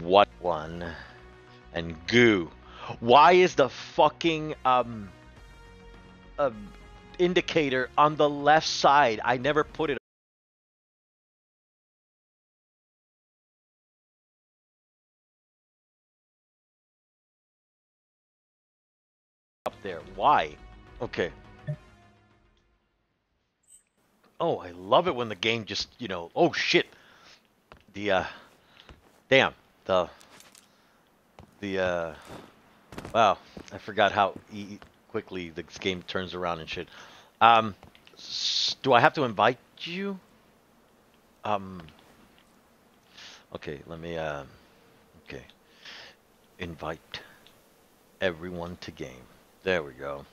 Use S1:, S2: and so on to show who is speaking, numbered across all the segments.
S1: What one? And goo. Why is the fucking um, um indicator on the left side? I never put it. up there. Why? Okay. Oh, I love it when the game just, you know, oh shit. The uh damn, the the uh wow, I forgot how e- quickly this game turns around and shit. Um do I have to invite you? Um Okay, let me uh okay. Invite everyone to game. There we go.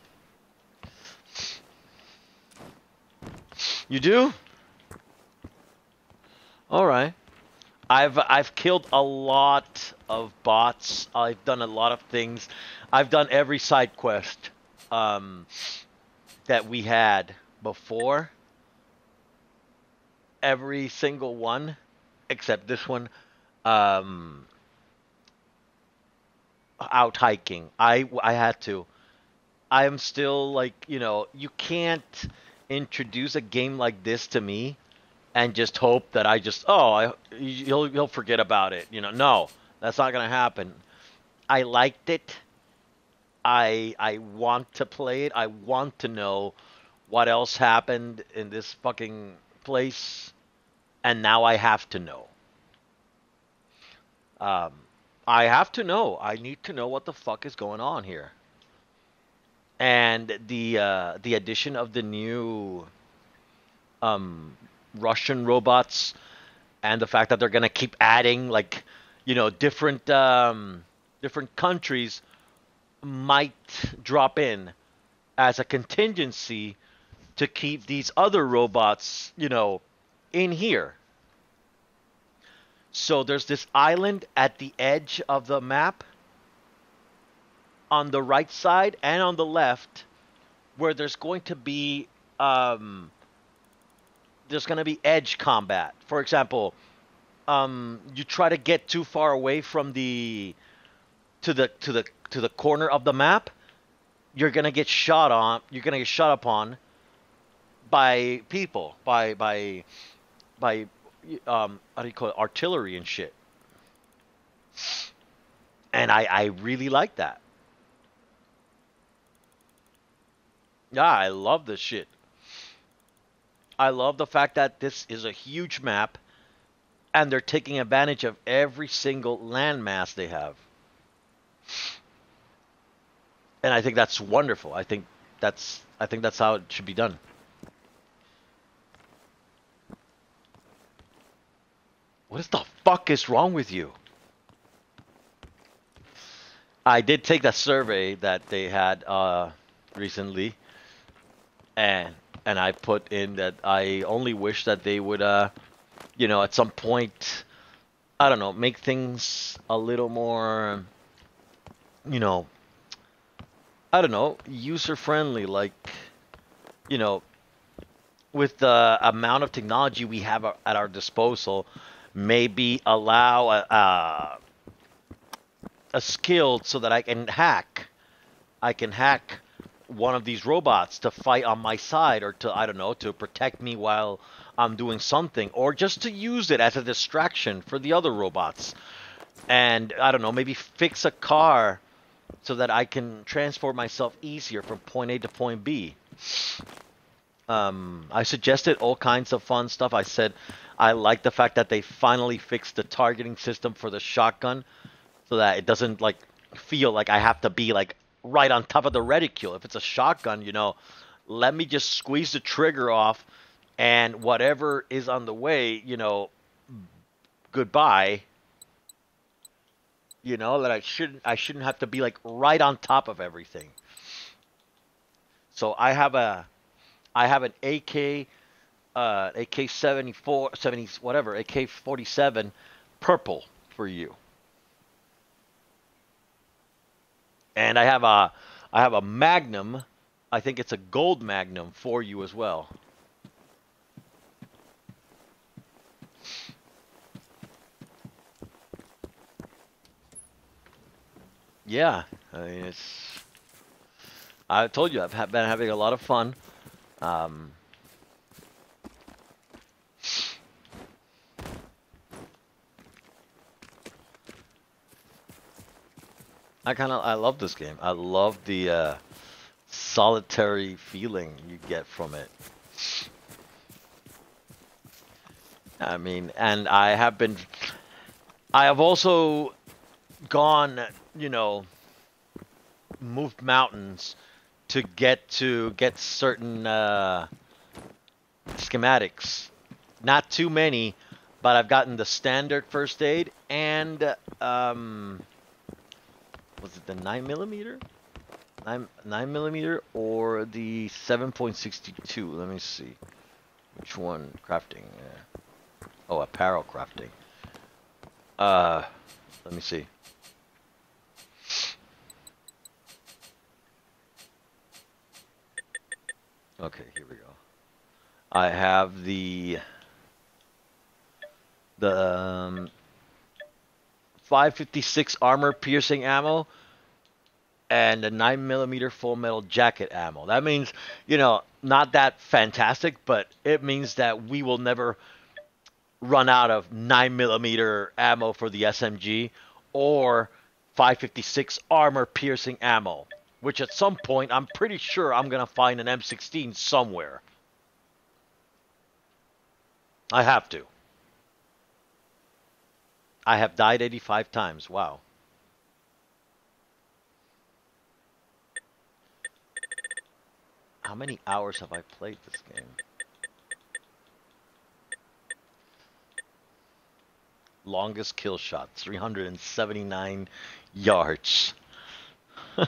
S1: You do? All right. I've I've killed a lot of bots. I've done a lot of things. I've done every side quest um, that we had before. Every single one, except this one. Um, out hiking. I I had to. I am still like you know you can't introduce a game like this to me and just hope that I just oh I he'll he'll forget about it. You know, no, that's not gonna happen. I liked it. I I want to play it. I want to know what else happened in this fucking place, and now I have to know. Um, I have to know. I need to know what the fuck is going on here. And the uh, the addition of the new um, Russian robots and the fact that they're gonna keep adding like you know different um, different countries might drop in as a contingency to keep these other robots you know in here. So there's this island at the edge of the map on the right side and on the left where there's going to be um, there's going to be edge combat. For example, um, you try to get too far away from the to the to the to the corner of the map, you're going to get shot on. You're going to get shot upon by people, by by by um, how do you call it, artillery and shit. And I I really like that. Yeah, I love this shit. I love the fact that this is a huge map and they're taking advantage of every single landmass they have. And I think that's wonderful. I think that's I think that's how it should be done. What the fuck is wrong with you? I did take that survey that they had uh, recently, and and I put in that I only wish that they would, uh, you know, at some point, I don't know, make things a little more, you know, I don't know, user friendly. Like, you know, with the amount of technology we have at our disposal, maybe allow a, a, a skill so that I can hack. I can hack one of these robots to fight on my side or to I don't know to protect me while I'm doing something or just to use it as a distraction for the other robots. And I don't know, maybe fix a car so that I can transport myself easier from point A to point B. Um, I suggested all kinds of fun stuff. I said I like the fact that they finally fixed the targeting system for the shotgun so that it doesn't like feel like I have to be like right on top of the reticule. If it's a shotgun, you know, let me just squeeze the trigger off and whatever is on the way, you know, goodbye. You know, that I shouldn't I shouldn't have to be like right on top of everything. So I have a I have an AK uh AK 74 70 whatever, AK 47 purple for you. And I have a I have a Magnum. I think it's a gold Magnum for you as well. Yeah, I mean it's. I told you I've been having a lot of fun. Um, I kind of I love this game. I love the uh, solitary feeling you get from it. I mean, and I have been. I have also gone, you know, moved mountains to get to get certain uh, schematics. Not too many, but I've gotten the standard first aid and um, was it the nine millimeter, nine nine millimeter, or the seven point sixty two? Let me see, which one crafting? Uh, oh, apparel crafting. Uh, let me see. Okay, here we go. I have the the um, 556 armor piercing ammo and a 9 millimeter full metal jacket ammo. That means, you know, not that fantastic, but it means that we will never run out of 9 millimeter ammo for the SMG or 556 armor piercing ammo, which at some point I'm pretty sure I'm going to find an M16 somewhere. I have to. I have died 85 times. Wow. How many hours have I played this game? Longest kill shot, 379 yards.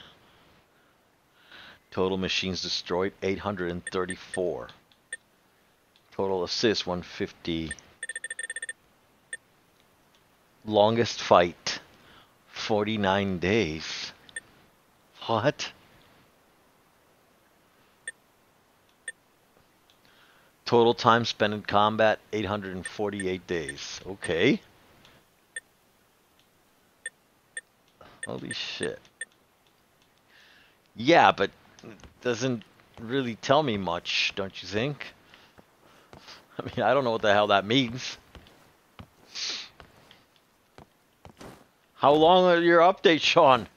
S1: Total machines destroyed, 834. Total assists, 150. Longest fight, 49 days. What? Total time spent in combat, 848 days. Okay. Holy shit. Yeah, but doesn't really tell me much, don't you think? I mean, I don't know what the hell that means. How long are your updates, Sean?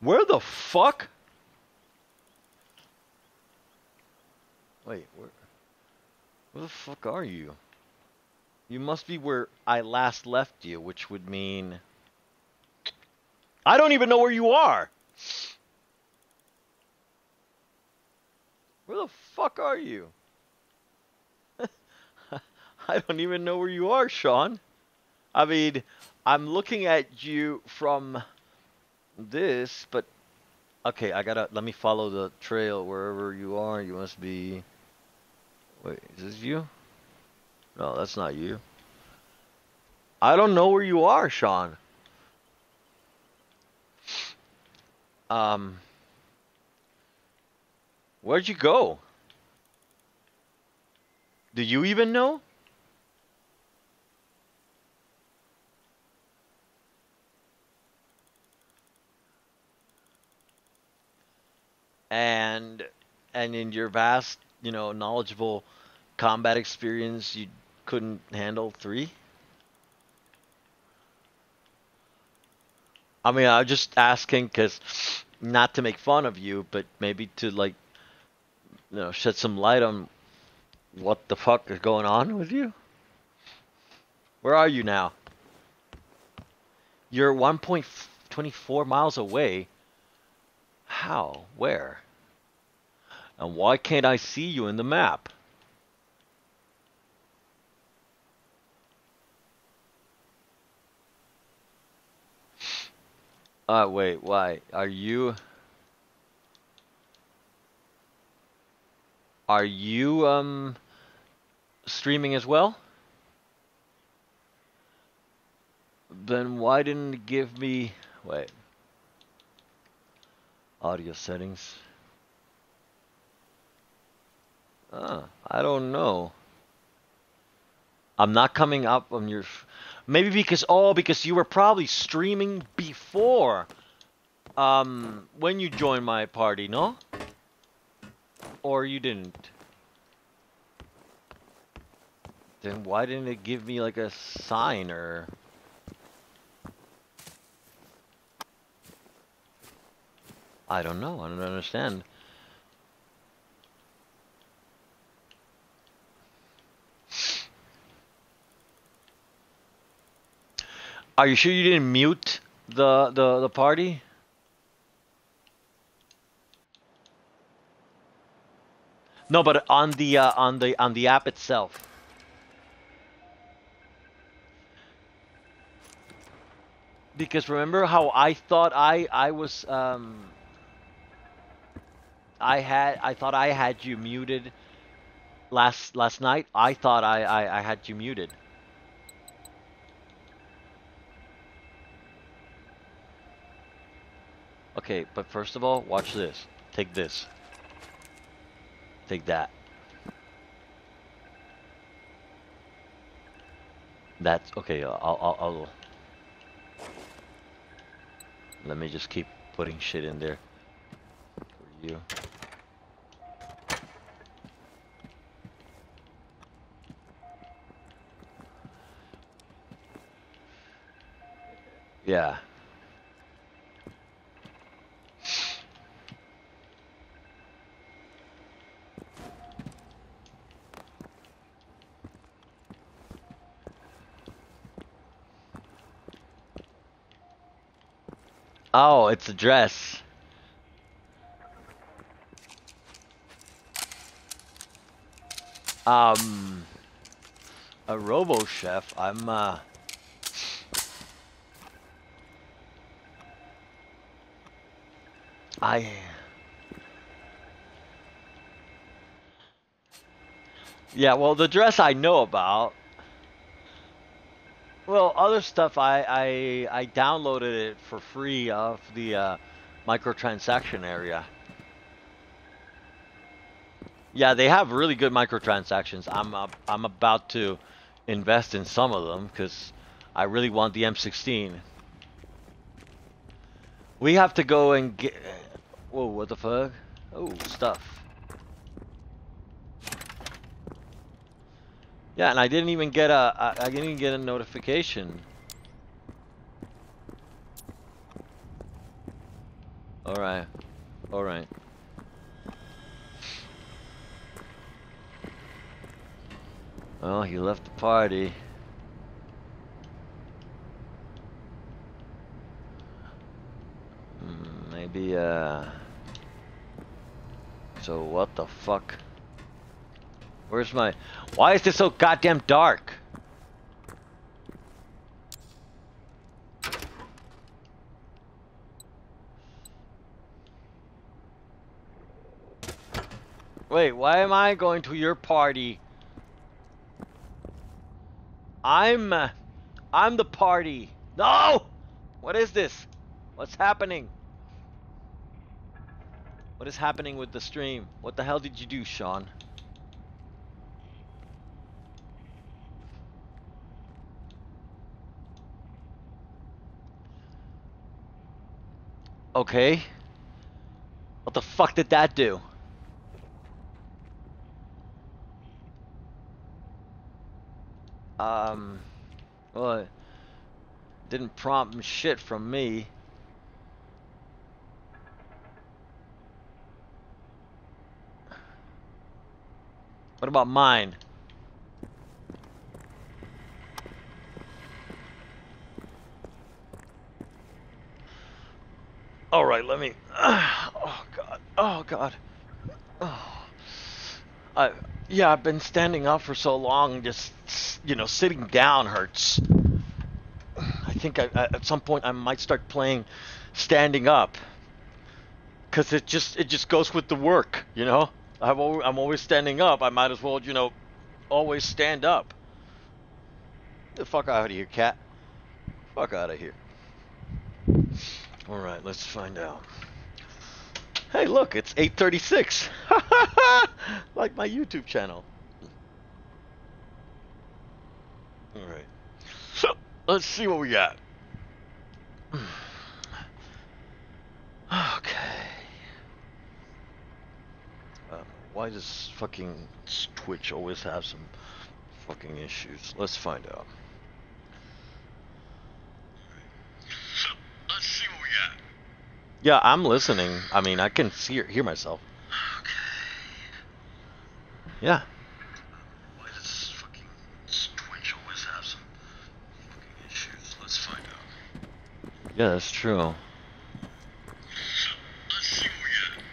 S1: Where the fuck? Wait, where, where the fuck are you? You must be where I last left you, which would mean... I don't even know where you are! Where the fuck are you? I don't even know where you are, Sean. I mean, I'm looking at you from this, but okay, I gotta let me follow the trail wherever you are. You must be. Wait, is this you? No, that's not you. I don't know where you are, Sean. Um, where'd you go? Do you even know? and and in your vast, you know, knowledgeable combat experience, you couldn't handle three. I mean, I'm just asking because not to make fun of you, but maybe to like, you know, shed some light on what the fuck is going on with you. Where are you now? You're 1.24 miles away. How? Where? And why can't I see you in the map? Uh, wait, why? Are you... Are you, um, streaming as well? Then why didn't it give me... Wait. Audio settings. Uh, I don't know. I'm not coming up on your. Maybe because oh, because you were probably streaming before. Um, when you joined my party, no? Or you didn't? Then why didn't it give me like a sign or? I don't know. I don't understand. Are you sure you didn't mute the the the party? No, but on the uh, on the on the app itself. Because remember how I thought I I was um I had I thought I had you muted last last night. I thought I I, I had you muted. Okay, but first of all, watch this. Take this. Take that. That's okay. I'll, I'll, I'll. Let me just keep putting shit in there for you. Yeah. Oh, it's a dress. Um, a Robo Chef. I'm uh. I. Yeah, well, the dress I know about. Well, other stuff I I I downloaded it for free off the uh, microtransaction area. Yeah, they have really good microtransactions. I'm uh, I'm about to invest in some of them because I really want the M16. We have to go and get. Whoa! What the fuck? Oh, stuff. Yeah, and I didn't even get a, I, I didn't even get a notification. Alright. Alright. Well, he left the party. Hmm, maybe, uh... So what the fuck? Where's my... Why is this so goddamn dark? Wait, why am I going to your party? I'm... Uh, I'm the party. No! What is this? What's happening? What is happening with the stream? What the hell did you do, Sean? Okay. What the fuck did that do? Um, well, it didn't prompt shit from me. What about mine? Let me. Oh God. Oh God. Oh. I yeah, I've been standing up for so long. Just you know, sitting down hurts. I think I, at some point I might start playing standing up because it just it just goes with the work. You know, I'm always, I'm always standing up. I might as well you know always stand up. Get the fuck out of here, cat. Fuck out of here. Alright, let's find out. Hey, look, it's 8:36. like my YouTube channel. All right. So let's see what we got. Okay. Uh, why does fucking Twitch always have some fucking issues? Let's find out. Let's see what we got. Yeah, I'm listening. I mean, I can see hear myself. Okay. Yeah. Why does fucking Twitch always have some fucking issues? Let's find out. Yeah, that's true. Let's see what we got.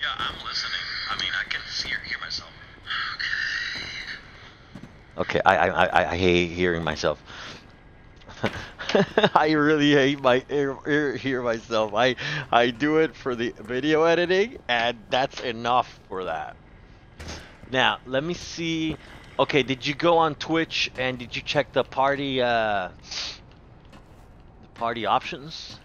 S1: Yeah, I'm listening. I mean, I can see or hear myself. Okay. Okay, I I I, I hate hearing myself. I really hate my hear, myself. I I do it for the video editing, and that's enough for that. Now let me see. Okay, did you go on Twitch and did you check the party uh, the party options?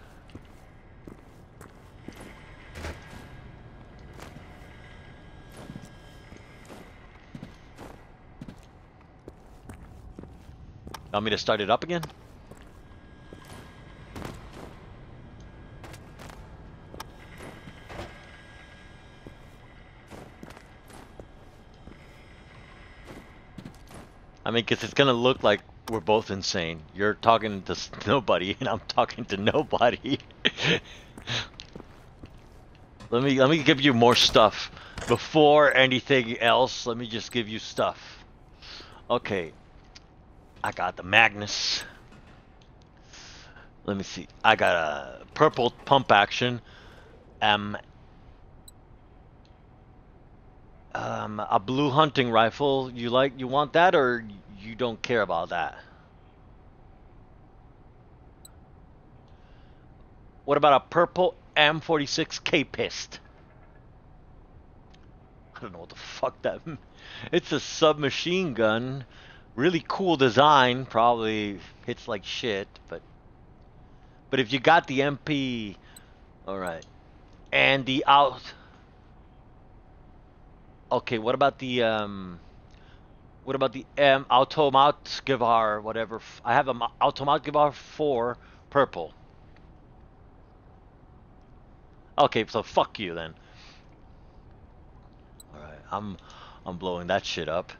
S1: Want me to start it up again? I mean, because it's gonna look like we're both insane. You're talking to nobody, and I'm talking to nobody. let me let me give you more stuff before anything else. Let me just give you stuff. Okay, I got the Magnus. Let me see. I got a purple pump action. Um, um, a blue hunting rifle. You like? You want that, or you don't care about that? What about a purple M46 K-Pist? I don't know what the fuck that. It's a submachine gun. Really cool design. Probably hits like shit, but but if you got the MP, all right, and the out. Okay, what about the um? What about the M Gewehr, whatever? I have a Ma- Automat Gewehr four purple. Okay, so fuck you then. All right, I'm I'm blowing that shit up.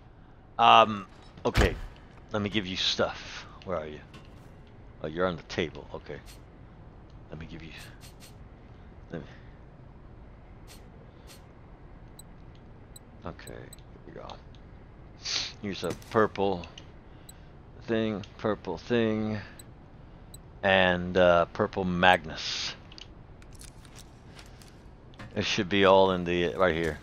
S1: Um, okay, let me give you stuff. Where are you? Oh, you're on the table. Okay, let me give you. Let me, okay, here we go. Here's a purple thing, purple thing, and uh, purple Magnus. It should be all in the right here.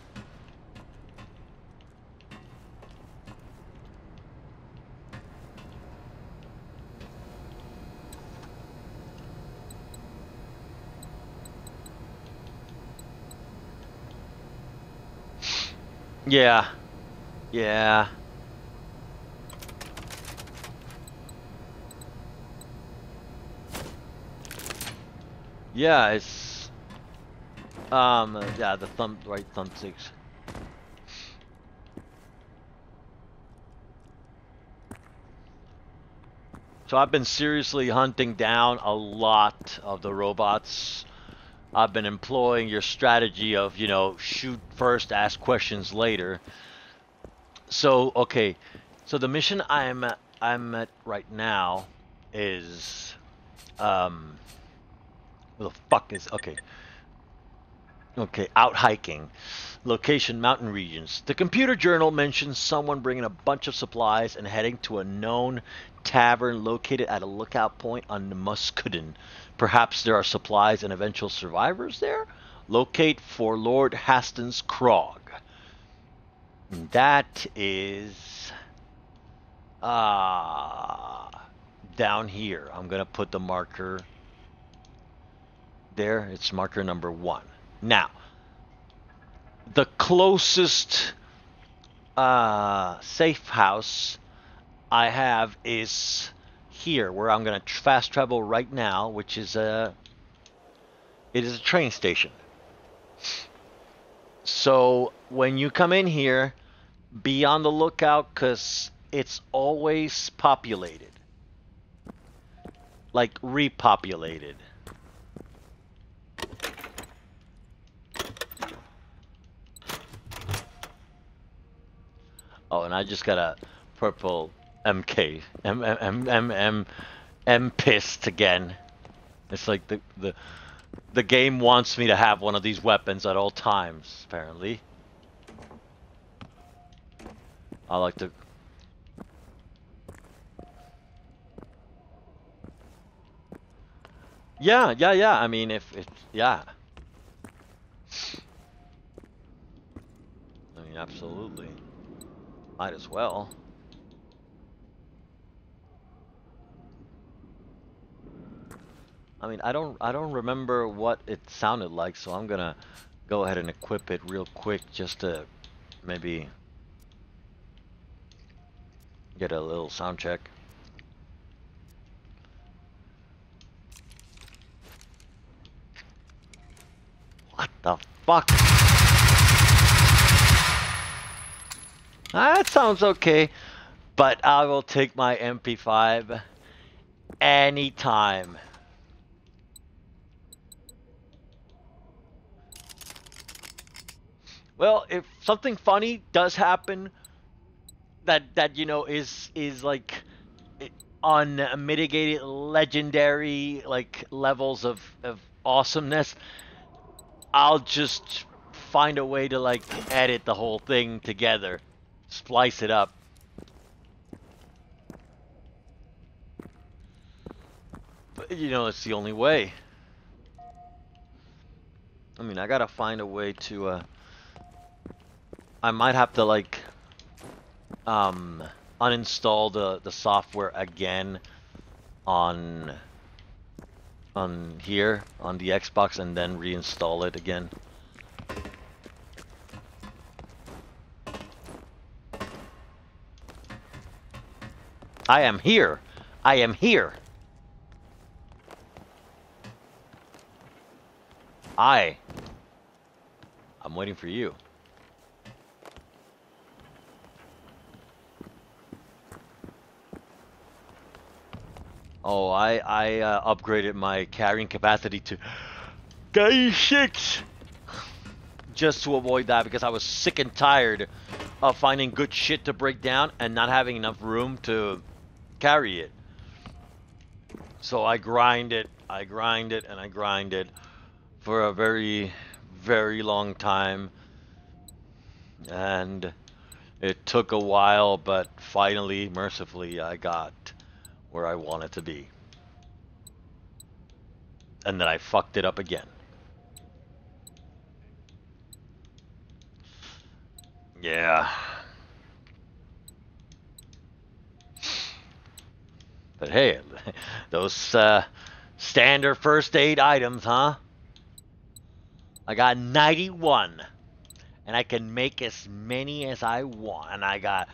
S1: Yeah, yeah. Yeah, it's um yeah, the thumb right thumb thumbsticks. So I've been seriously hunting down a lot of the robots. I've been employing your strategy of, you know, shoot first, ask questions later. So, okay. So the mission I'm at, I'm at right now is um where the fuck is okay. Okay, out hiking. Location mountain regions. The computer journal mentions someone bringing a bunch of supplies and heading to a known tavern located at a lookout point on the Muscadin. Perhaps there are supplies and eventual survivors there? Locate for Lord Haston's Krog. That is uh down here. I'm gonna put the marker there. It's marker number one. Now, the closest uh, safe house I have is here, where I'm going to fast travel right now, which is a it is a train station. So when you come in here, be on the lookout because it's always populated. Like repopulated. Oh, and I just got a purple MK. M M M M M, M pissed again. It's like the the the game wants me to have one of these weapons at all times, apparently. I like to... Yeah, yeah, yeah, I mean, if it... Yeah. I mean, absolutely. Might as well. I mean, I don't, I don't remember what it sounded like, so I'm gonna go ahead and equip it real quick just to maybe get a little sound check. What the fuck? That sounds okay, but I will take my MP5 anytime. Well, if something funny does happen that that you know is is like unmitigated legendary like levels of of awesomeness, I'll just find a way to like edit the whole thing together, splice it up. But, you know, it's the only way. I mean, I gotta find a way to, uh, I might have to like um, uninstall the the software again on on here on the Xbox and then reinstall it again. I am here. I am here. I. I'm waiting for you. Oh, I I uh, upgraded my carrying capacity to guy six just to avoid that because I was sick and tired of finding good shit to break down and not having enough room to carry it. So I grind it, I grind it, and I grind it for a very, very long time. And it took a while, but finally, mercifully, I got where I want it to be. And then I fucked it up again. Yeah. But hey, those uh, standard first aid items, huh? I got 91. And I can make as many as I want. And I got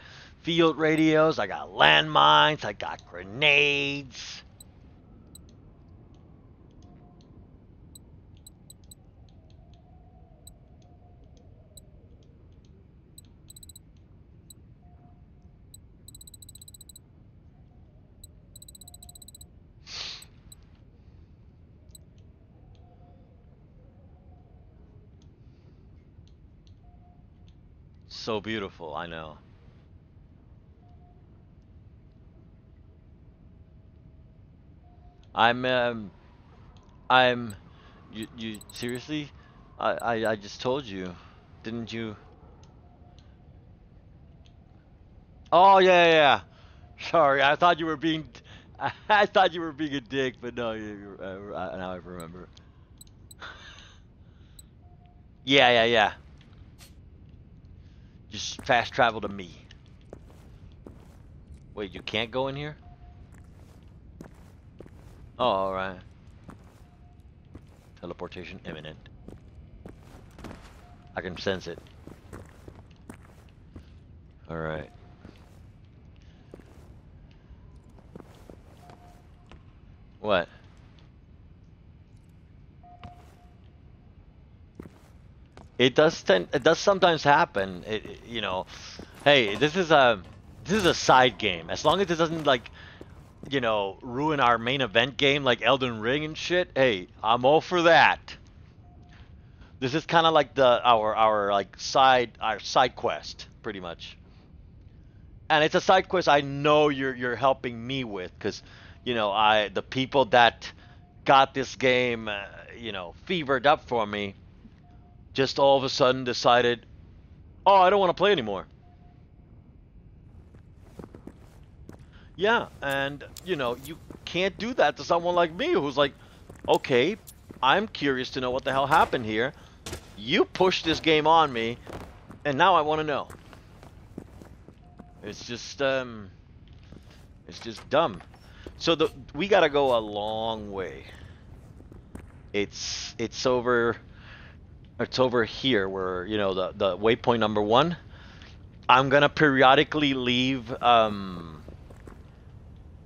S1: field radios, I got landmines, I got grenades. So beautiful, I know. I'm, um, I'm, you, you, seriously? I, I, I just told you. Didn't you? Oh, yeah, yeah. Sorry, I thought you were being, I thought you were being a dick, but no, you, uh, now I remember. yeah, yeah, yeah. Just fast travel to me. Wait, you can't go in here? Oh, alright. Teleportation imminent. I can sense it. Alright. What? it does tend it does sometimes happen. It, it- you know, hey, this is a this is a side game. As long as it doesn't like, you know, ruin our main event game like Elden Ring and shit. Hey, I'm all for that. This is kind of like the our our like side our side quest, pretty much. And it's a side quest I know you're you're helping me with because, you know, I the people that got this game, uh, you know, fevered up for me, just all of a sudden decided, oh, I don't want to play anymore. Yeah, and you know, you can't do that to someone like me who's like, okay, I'm curious to know what the hell happened here. You pushed this game on me, and now I want to know. It's just, um, it's just dumb. So the we gotta go a long way. It's it's over. It's over here where you know the the waypoint number one. I'm gonna periodically leave um,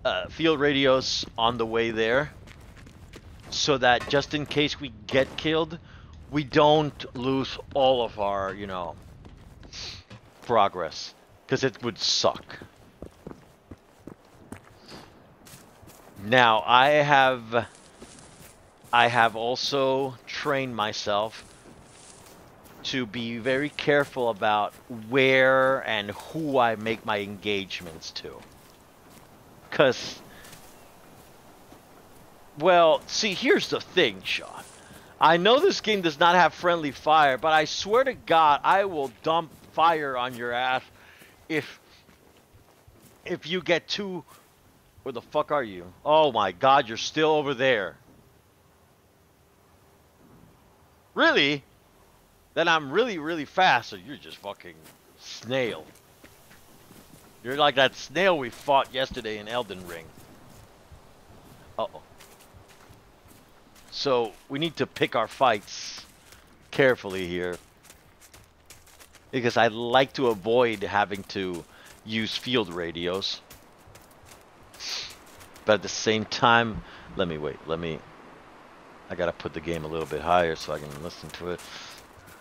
S1: uh, field radios on the way there, so that just in case we get killed, we don't lose all of our you know progress, because it would suck. Now I have I have also trained myself to be very careful about where and who I make my engagements to. Cuz well, see here's the thing, Sean. I know this game does not have friendly fire, but I swear to God, I will dump fire on your ass if if you get too where the fuck are you? Oh my god, you're still over there. Really? Then I'm really, really fast, or you're just fucking snail. You're like that snail we fought yesterday in Elden Ring. Uh-oh. So, we need to pick our fights carefully here. Because I like to avoid having to use field radios. But at the same time, let me wait. Let me. I gotta put the game a little bit higher so I can listen to it.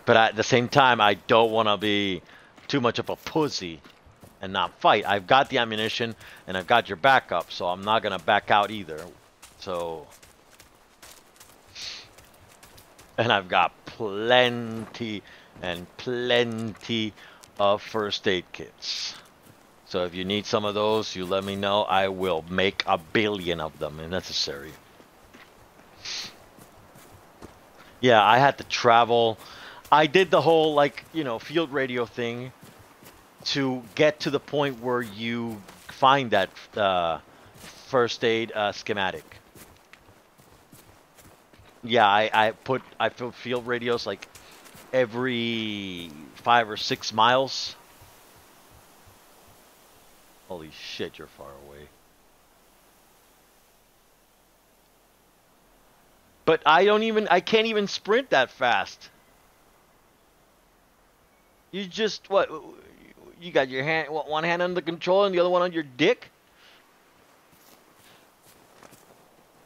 S1: But at the same time, I don't want to be too much of a pussy and not fight. I've got the ammunition and I've got your backup, so I'm not gonna back out either. So. And I've got plenty and plenty of first aid kits. So if you need some of those, you let me know. I will make a billion of them if necessary. Yeah, I had to travel. I did the whole like you know field radio thing to get to the point where you find that uh, first aid uh, schematic. Yeah, I, I put I put field radios like every five or six miles. Holy shit, you're far away. But I don't even I can't even sprint that fast. You just what you got your hand one hand on the and the other one on your dick?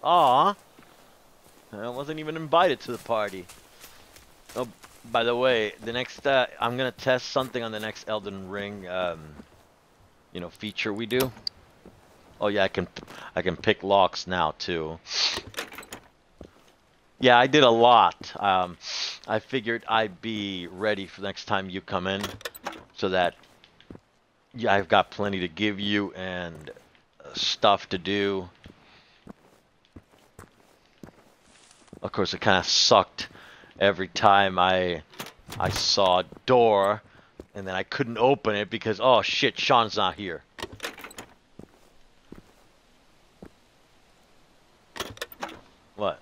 S1: Aw. I wasn't even invited to the party. Oh, by the way, the next uh, I'm gonna test something on the next Elden Ring, um, you know, feature we do. Oh yeah, I can I can pick locks now too. Yeah, I did a lot. Um, I figured I'd be ready for next time you come in, so that yeah, I've got plenty to give you and uh, stuff to do. Of course, it kind of sucked every time I I saw a door and then I couldn't open it because oh shit, Sean's not here. What?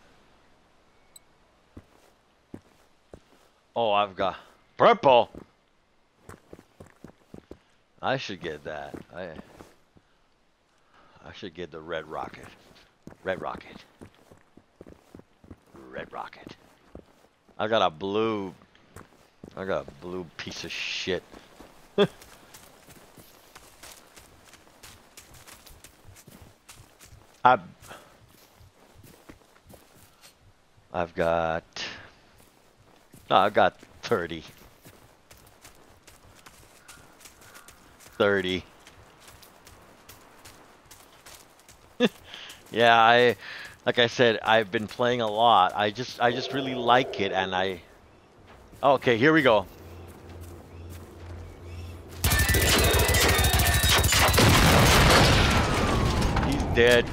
S1: Oh, I've got purple. I should get that. I I should get the red rocket. Red rocket. Red rocket. I got a blue. I got a blue piece of shit. I. I've got. No, I've got 30. 30. yeah, I like I said, I've been playing a lot. I just I just really like it and I oh, Okay, here we go. He's dead.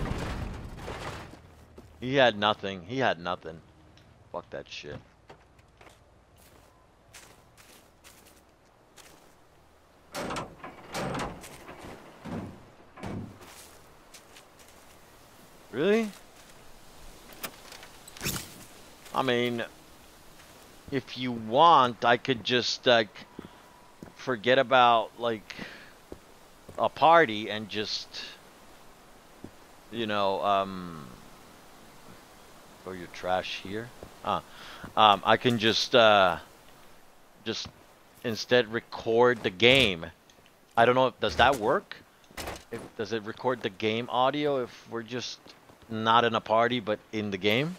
S1: He had nothing. He had nothing. Fuck that shit. Really? I mean, if you want, I could just like forget about like a party and just you know um throw your trash here. Ah, um, I can just uh just instead record the game. I don't know. Does that work? If, does it record the game audio if we're just not in a party but in the game?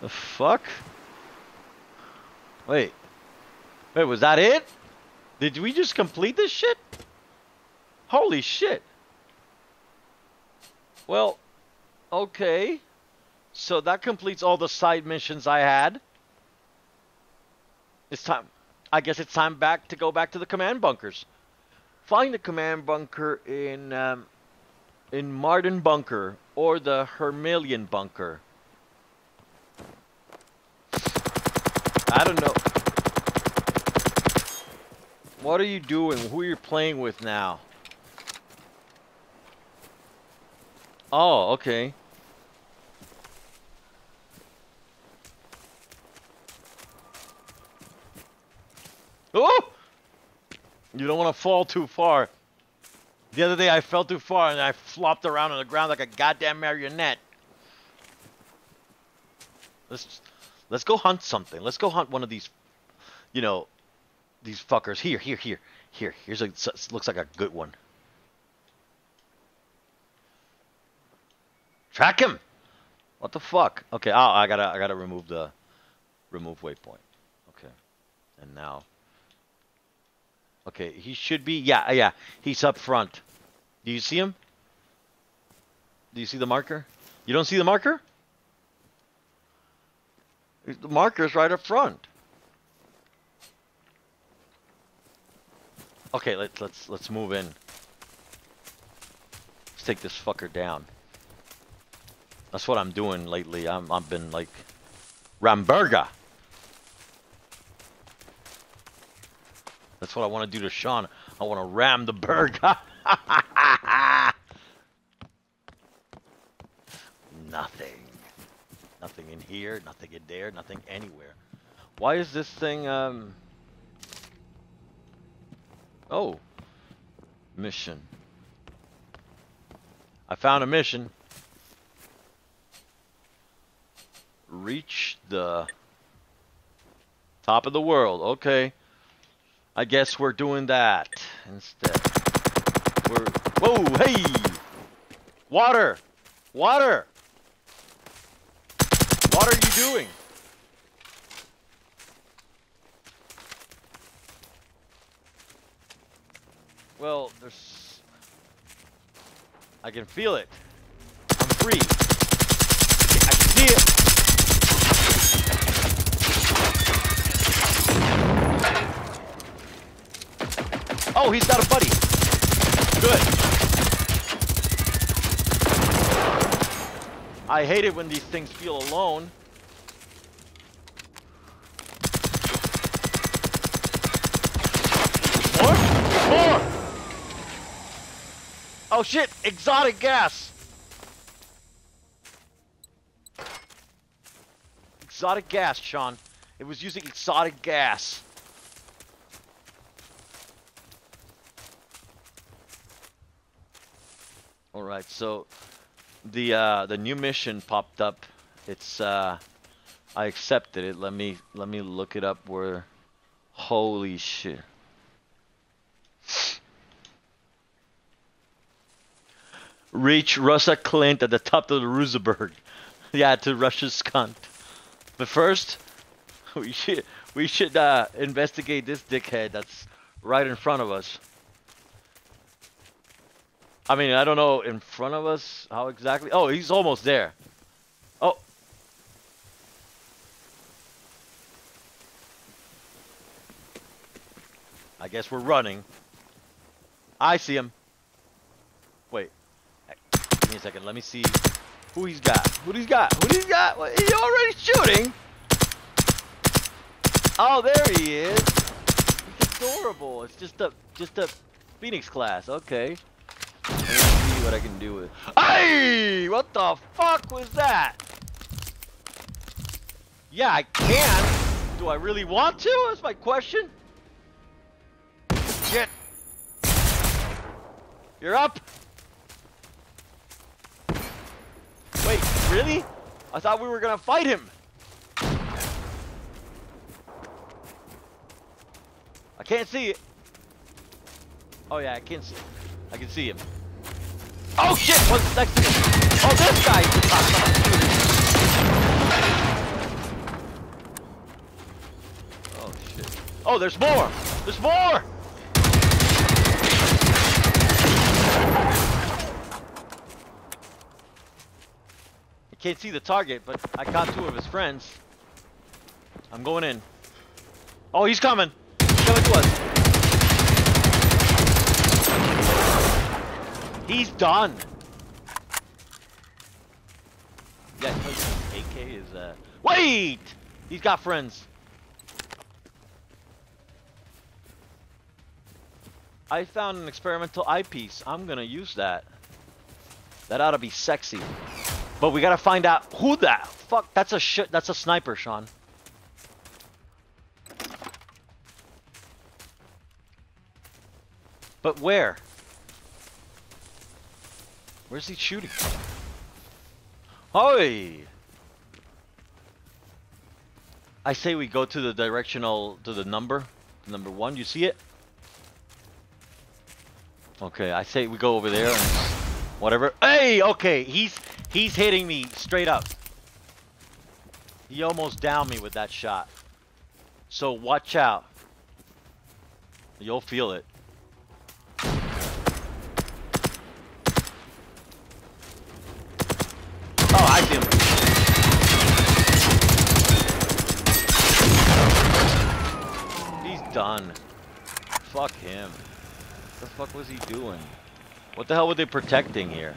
S1: The fuck? Wait. Wait, was that it? Did we just complete this shit? Holy shit. Well, okay. So that completes all the side missions I had. It's time. I guess it's time back to go back to the command bunkers. Find the command bunker in um, in Martin Bunker or the Hermelian Bunker. I don't know. What are you doing? Who are you playing with now? Oh, okay. Oh! You don't want to fall too far. The other day I fell too far and I flopped around on the ground like a goddamn marionette. Let's let's go hunt something. Let's go hunt one of these, you know, these fuckers. Here, here, here, here. Here's a looks like a good one. Track him. What the fuck? Okay, oh, I gotta I gotta remove the remove waypoint. Okay, and now. Okay, he should be. Yeah, yeah. He's up front. Do you see him? Do you see the marker? You don't see the marker? The marker's right up front. Okay, let's let's let's move in. Let's take this fucker down. That's what I'm doing lately. I'm I've been like Ramburger. That's what I want to do to Sean. I want to ram the burger. nothing. Nothing in here, nothing in there, nothing anywhere. Why is this thing, um... Oh. Mission. I found a mission. Reach the top of the world. Okay. I guess we're doing that instead. We're whoa, hey, water, water. What are you doing? Well, there's. I can feel it. I'm free. I can see it. Oh, he's got a buddy. Good. I hate it when these things feel alone. More? More! Oh shit! Exotic gas! Exotic gas, Sean. It was using exotic gas. Alright, so the uh, the new mission popped up. It's uh, I accepted it. Let me let me look it up. Where, holy shit. Reach Russa Clint at the top of the Roseburg. yeah, to Russia's cunt. But first, we should we should uh, investigate this dickhead that's right in front of us. I mean, I don't know in front of us how exactly. Oh, he's almost there. Oh. I guess we're running. I see him. Wait. Give me a second. Let me see who he's got. Who he's got? Who he's got? What, he's already shooting. Oh, there he is. He's adorable. It's just a just a FNIX class. Okay. What I can do with. Hey! What the fuck was that? Yeah, I can. Do I really want to? That's my question. Shit. You're up. Wait, really? I thought we were gonna fight him. I can't see it. Oh yeah, I can see. I can see him. Oh shit! What's next to me? Oh, this guy! Oh shit! Oh, there's more! There's more! I can't see the target, but I got two of his friends. I'm going in. Oh, he's coming! He's coming to us! He's done. Yeah, AK is uh. Wait! He's got friends. I found an experimental eyepiece. I'm gonna use that. That ought to be sexy. But we gotta find out who that fuck. That's a shit. That's a sniper, Sean. But where? Where's he shooting? Hoi! I say we go to the directional, to the number, number one. You see it? Okay, I say we go over there and whatever. Hey, okay, he's he's hitting me straight up. He almost downed me with that shot. So watch out. You'll feel it. Oh, I feel done. Fuck him. What the fuck was he doing? What the hell were they protecting here?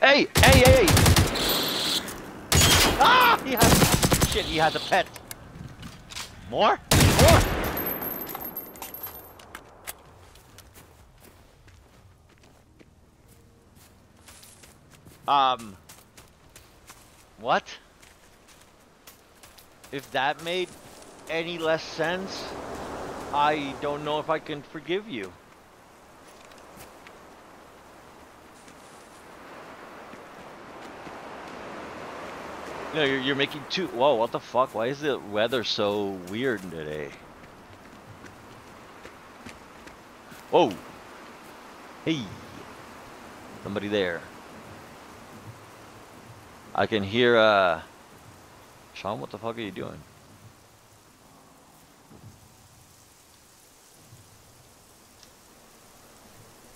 S1: Hey! Hey, hey, hey! Ah! He has... Shit, he has a pet. More? More! Um... What? If that made any less sense, I don't know if I can forgive you. No, you're, you're making two. Whoa, what the fuck? Why is the weather so weird today? Whoa. Hey. Somebody there. I can hear, uh. Sean, what the fuck are you doing?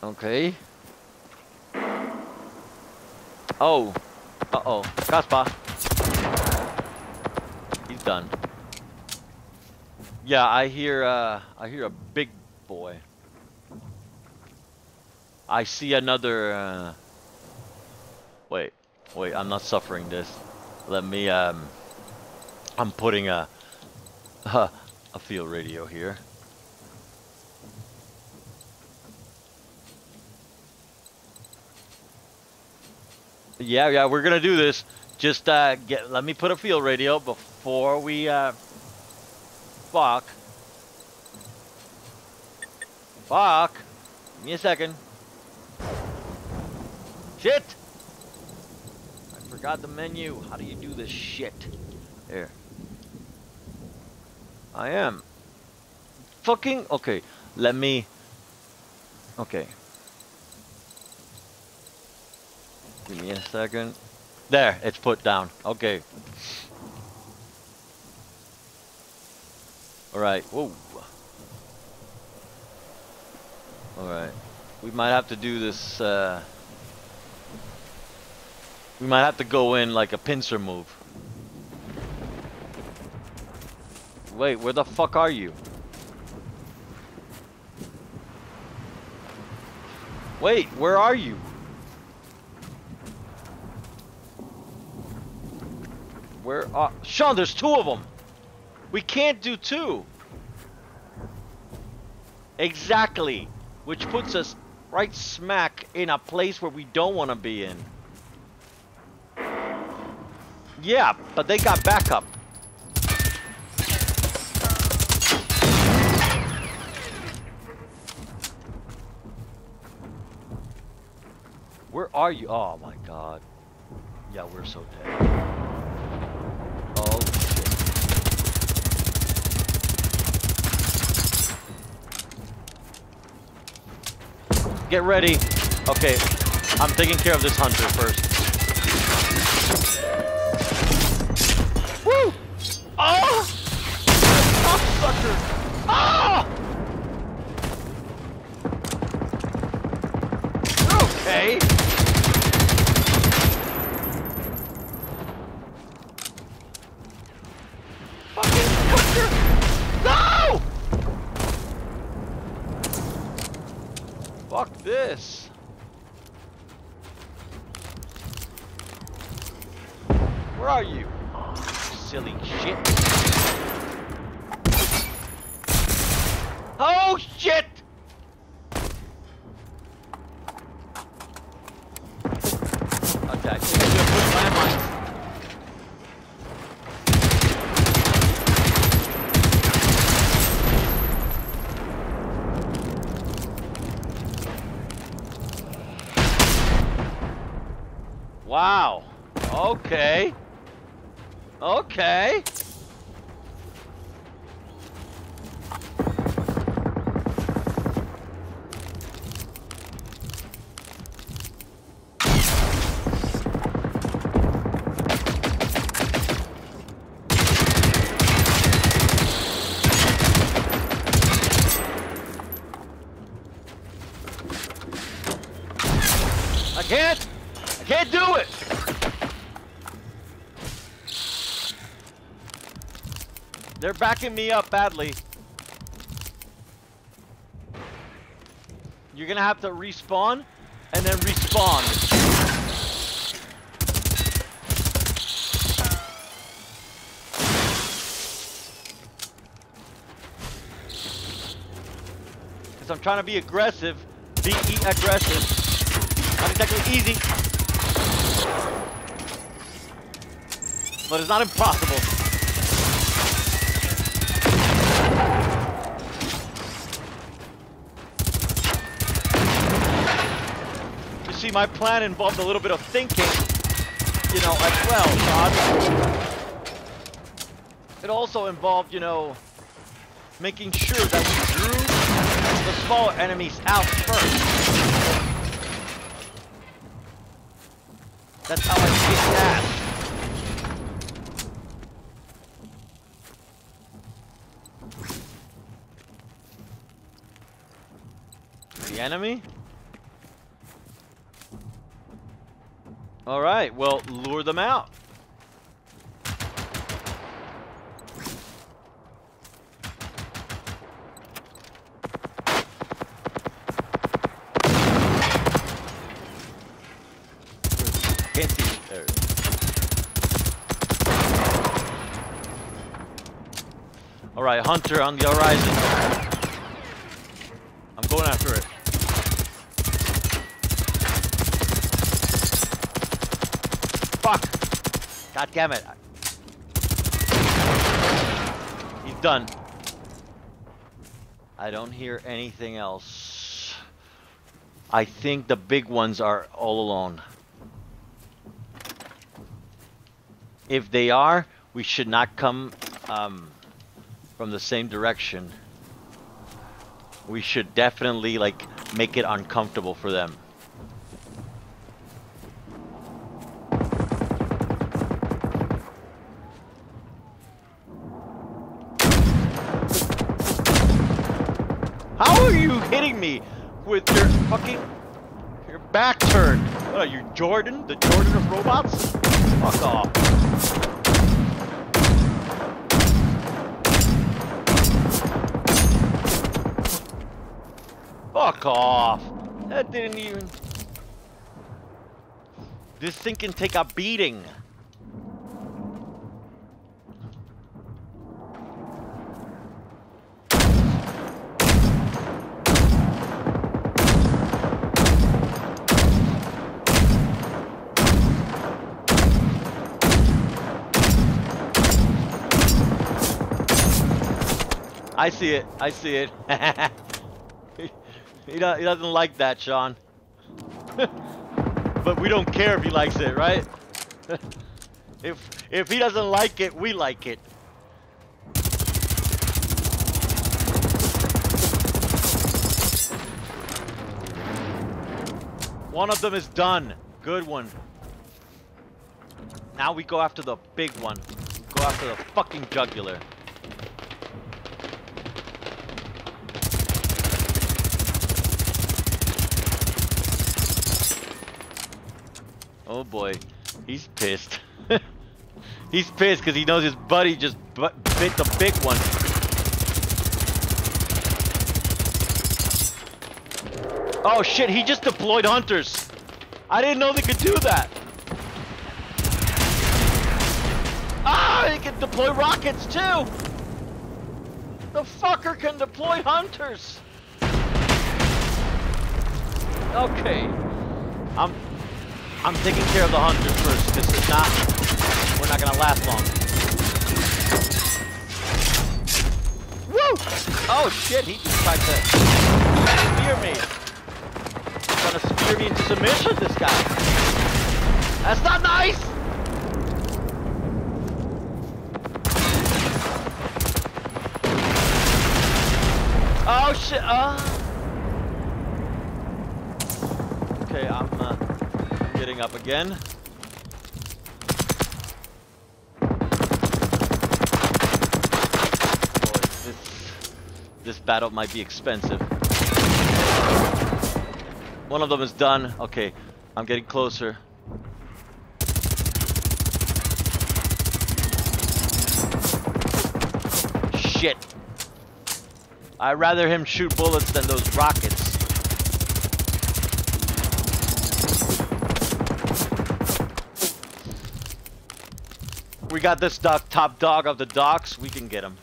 S1: Okay. Oh. Uh-oh. Kaspar. He's done. Yeah, I hear, uh, I hear a big boy. I see another, uh... Wait. Wait, I'm not suffering this. Let me, um... I'm putting a... a field radio here. Yeah, yeah, we're gonna do this. Just uh, get. Let me put a field radio before we uh, fuck. Fuck. Give me a second. Shit! I forgot the menu. How do you do this shit? Here. I am. Fucking. Okay. Let me. Okay. Give me a second. There, it's put down. Okay. Alright. Whoa. Alright. We might have to do this, uh... We might have to go in like a pincer move. Wait, where the fuck are you? Wait, where are you? Where are... Sean, there's two of them! We can't do two! Exactly! Which puts us right smack in a place where we don't want to be in. Yeah, but they got backup. Where are you? Oh my god. Yeah, we're so dead. Oh shit. Get ready. Okay, I'm taking care of this hunter first. Woo! Oh! Cocksucker! Ah! Okay. Fucking fucker! No! Fuck this. Where are you? Silly shit. Oh shit! Okay, I think I'm gonna put landmines. Wow. Okay. Okay. I can't. I can't do it. They're me up badly. You're gonna have to respawn and then respawn. Because I'm trying to be aggressive. Be aggressive. Not exactly easy. But it's not impossible. My plan involved a little bit of thinking, you know, as well, Todd. It also involved, you know, making sure that we drew the smaller enemies out first. That's how I get that. The enemy? Alright, well, lure them out. All right, hunter on the horizon. I'm going after it. Fuck! God damn it! He's done. I don't hear anything else. I think the big ones are all alone. If they are, we should not come um, from the same direction. We should definitely like make it uncomfortable for them. Jordan? The Jordan of robots? Fuck off. Fuck off. That didn't even... This thing can take a beating. I see it. I see it. he, do, he doesn't like that, Sean. but we don't care if he likes it, right? if if he doesn't like it, we like it. One of them is done. Good one. Now we go after the big one. Go after the fucking jugular. Oh boy, he's pissed. he's pissed because he knows his buddy just bit the big one. Oh shit, he just deployed hunters. I didn't know they could do that. Ah, he can deploy rockets too. The fucker can deploy hunters. Okay. I'm I'm taking care of the hunters first, because if not, we're not gonna last long. Woo! Oh shit, he just tried to spear me. He's to spear me into submission, this guy. That's not nice! Oh shit, uh... Okay, I'm, uh getting up again. Boy, this, this battle might be expensive. One of them is done. Okay, I'm getting closer. Shit. I'd rather him shoot bullets than those rockets. We got this top dog of the docks. We can get him.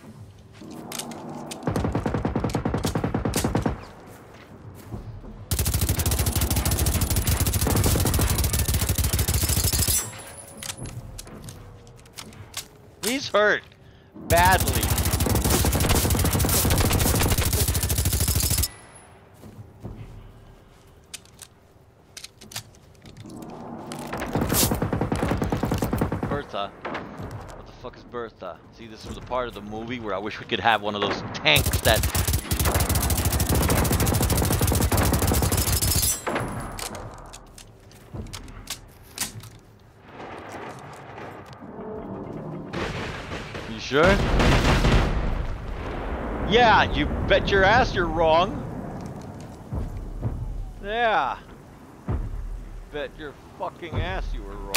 S1: He's hurt. Badly. See, this was a part of the movie where I wish we could have one of those tanks that... You sure? Yeah, you bet your ass you're wrong. Yeah. Bet your fucking ass you were wrong.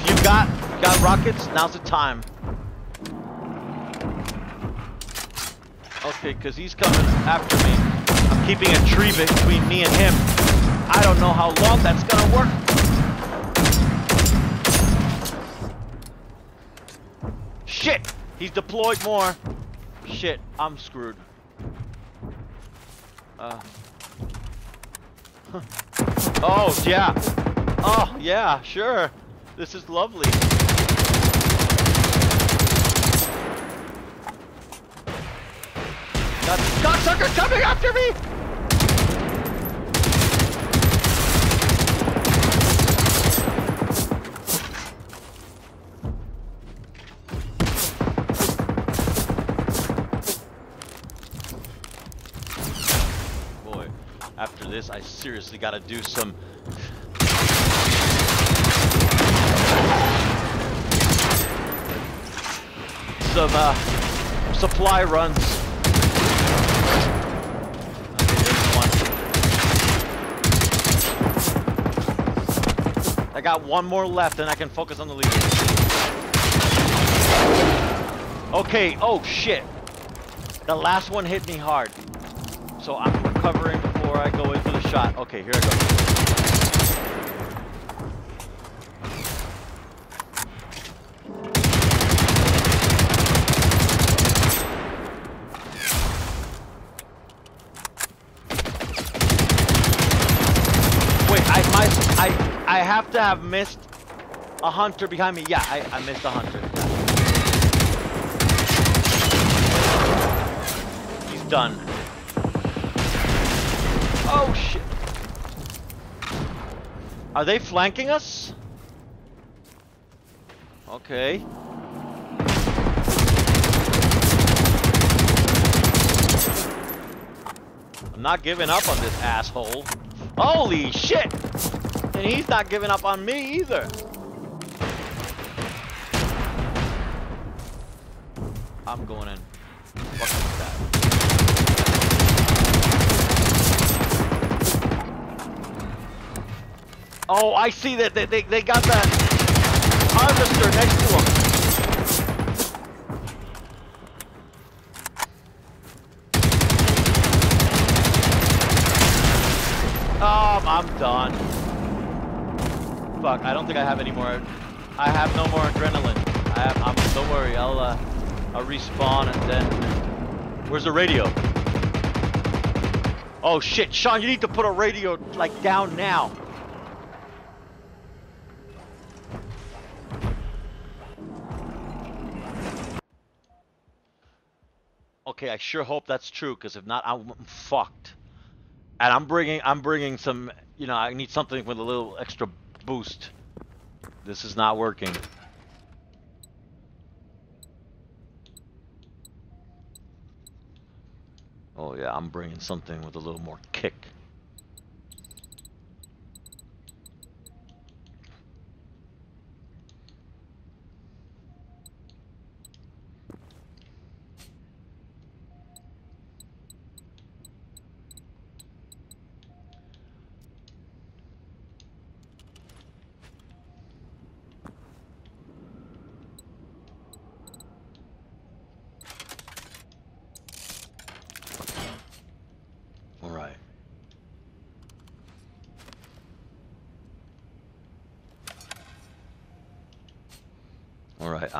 S1: If you got got rockets, now's the time. Okay, because he's coming after me. I'm keeping a tree between me and him. I don't know how long that's gonna work. Shit! he's deployed more. Shit, I'm screwed. Uh. Oh, yeah. Oh, yeah, sure. This is lovely. That cocksucker coming after me! Boy, after this, I seriously gotta do some... Some, uh, supply runs. I got one more left and I can focus on the leader. Okay, oh shit. The last one hit me hard. So I'm recovering before I go in for the shot. Okay, here I go. Wait, I might, I, I have to have missed a hunter behind me. Yeah, I, I missed a hunter. He's done. Oh, shit. Are they flanking us? Okay. I'm not giving up on this asshole. Holy shit! And he's not giving up on me either. I'm going in. Oh, I see that they, they, they got that harvester next to them. Oh, um, I'm done. Fuck, I don't think I have any more. I have no more adrenaline. I have, I'm, don't worry, I'll, uh, I'll respawn and then... Where's the radio? Oh shit, Sean, you need to put a radio, like, down now. Okay, I sure hope that's true, because if not, I'm fucked. And I'm bringing, I'm bringing some, you know, I need something with a little extra boost. This is not working. Oh yeah, I'm bringing something with a little more kick.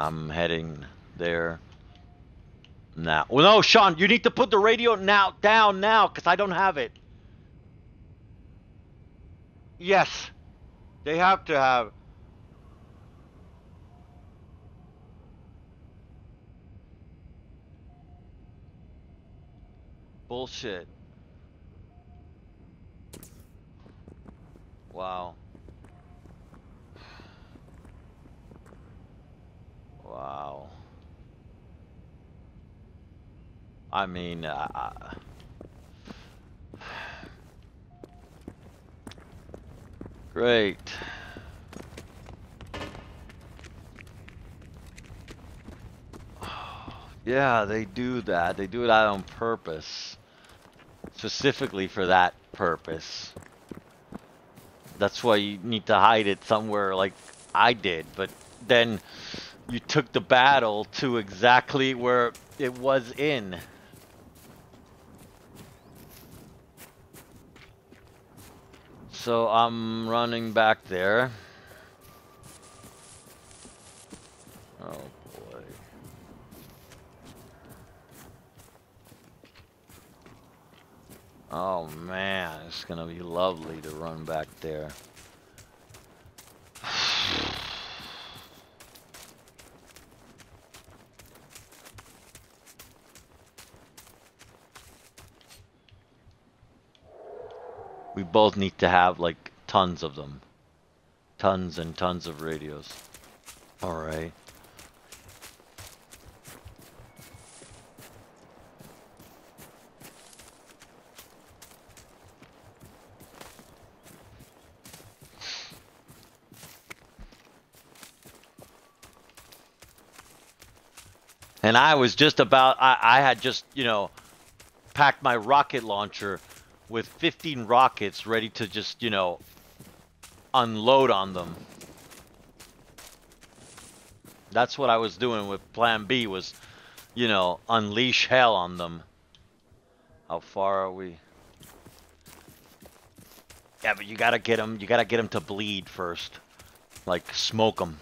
S1: I'm heading there now. Well, no, Sean, you need to put the radio now down now because I don't have it. Yes, they have to have. Bullshit. Wow. Wow. I mean, uh, great. Yeah, they do that. They do that on purpose. Specifically for that purpose. That's why you need to hide it somewhere like I did. But then you took the battle to exactly where it was in. So I'm running back there. Oh boy. Oh man, it's gonna be lovely to run back there. We both need to have like tons of them. Tons and tons of radios. Alright. And I was just about, I, I had just, you know, packed my rocket launcher with 15 rockets ready to just, you know, unload on them. That's what I was doing with plan B was, you know, unleash hell on them. How far are we? Yeah, but you gotta get them, you gotta get them to bleed first. Like, smoke them.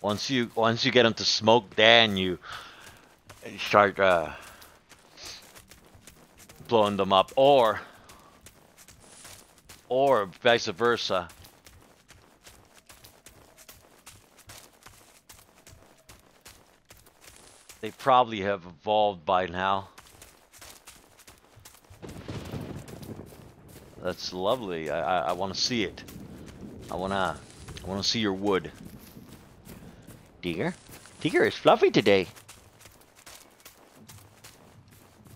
S1: Once you, once you get them to smoke, then you start, uh, blowing them up, or or vice versa. They probably have evolved by now. That's lovely. I I, I want to see it. I wanna I wanna see your wood. Deer, Deer is fluffy today.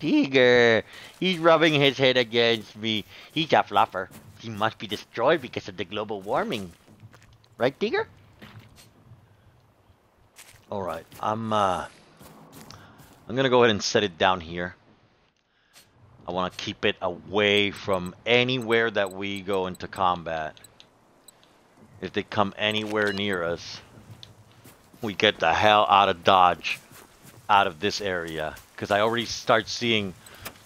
S1: Tiger! He's rubbing his head against me. He's a fluffer. He must be destroyed because of the global warming. Right, Tiger? Alright, I'm, uh... I'm gonna go ahead and set it down here. I want to keep it away from anywhere that we go into combat. If they come anywhere near us, we get the hell out of Dodge, out of this area because I already start seeing,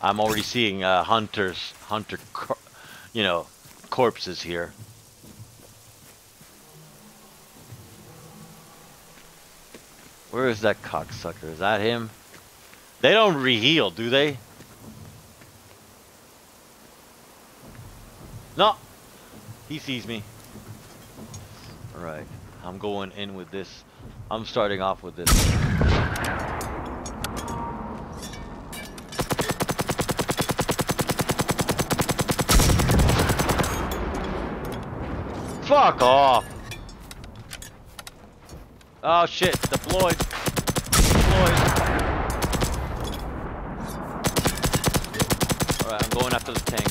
S1: I'm already seeing uh, hunters, hunter, you know, corpses here. Where is that cocksucker? Is that him? They don't reheal, do they? No! He sees me. Alright. I'm going in with this. I'm starting off with this. Fuck off! Oh shit, deployed. Deployed. Alright, I'm going after the tank.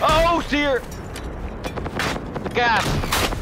S1: Oh, dear! The gas!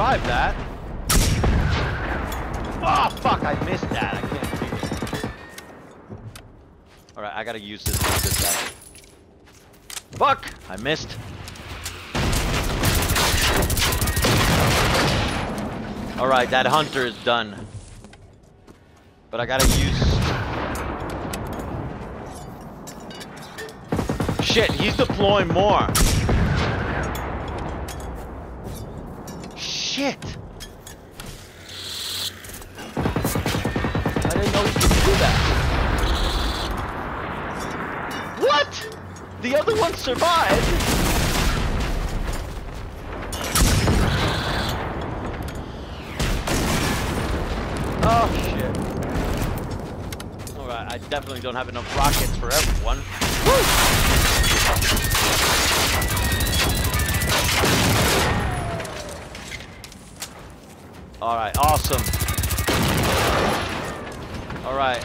S1: Survived that? Oh, fuck, I missed that. I can't believe it. Alright, I gotta use this, this guy. Fuck! I missed. Alright, that hunter is done. But I gotta use... Shit, he's deploying more. Survived? Oh shit. Alright, I definitely don't have enough rockets for everyone. Woo! Alright, awesome. Alright.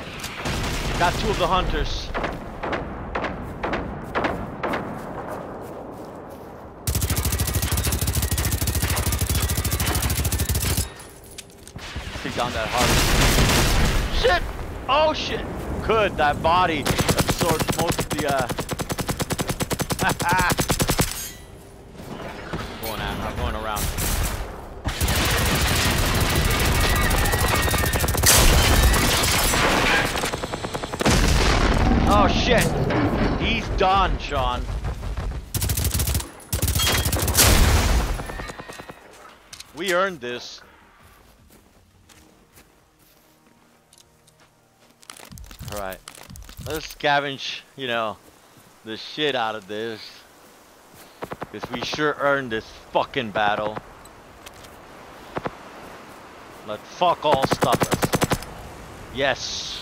S1: Got two of the hunters. take down that hard. Shit! Oh Good, that body absorbed most of the uh going on, I'm going around. Oh shit! He's done, Sean. We earned this. Alright. Let's scavenge, you know, the shit out of this. Because we sure earned this fucking battle. Let fuck all stop us. Yes.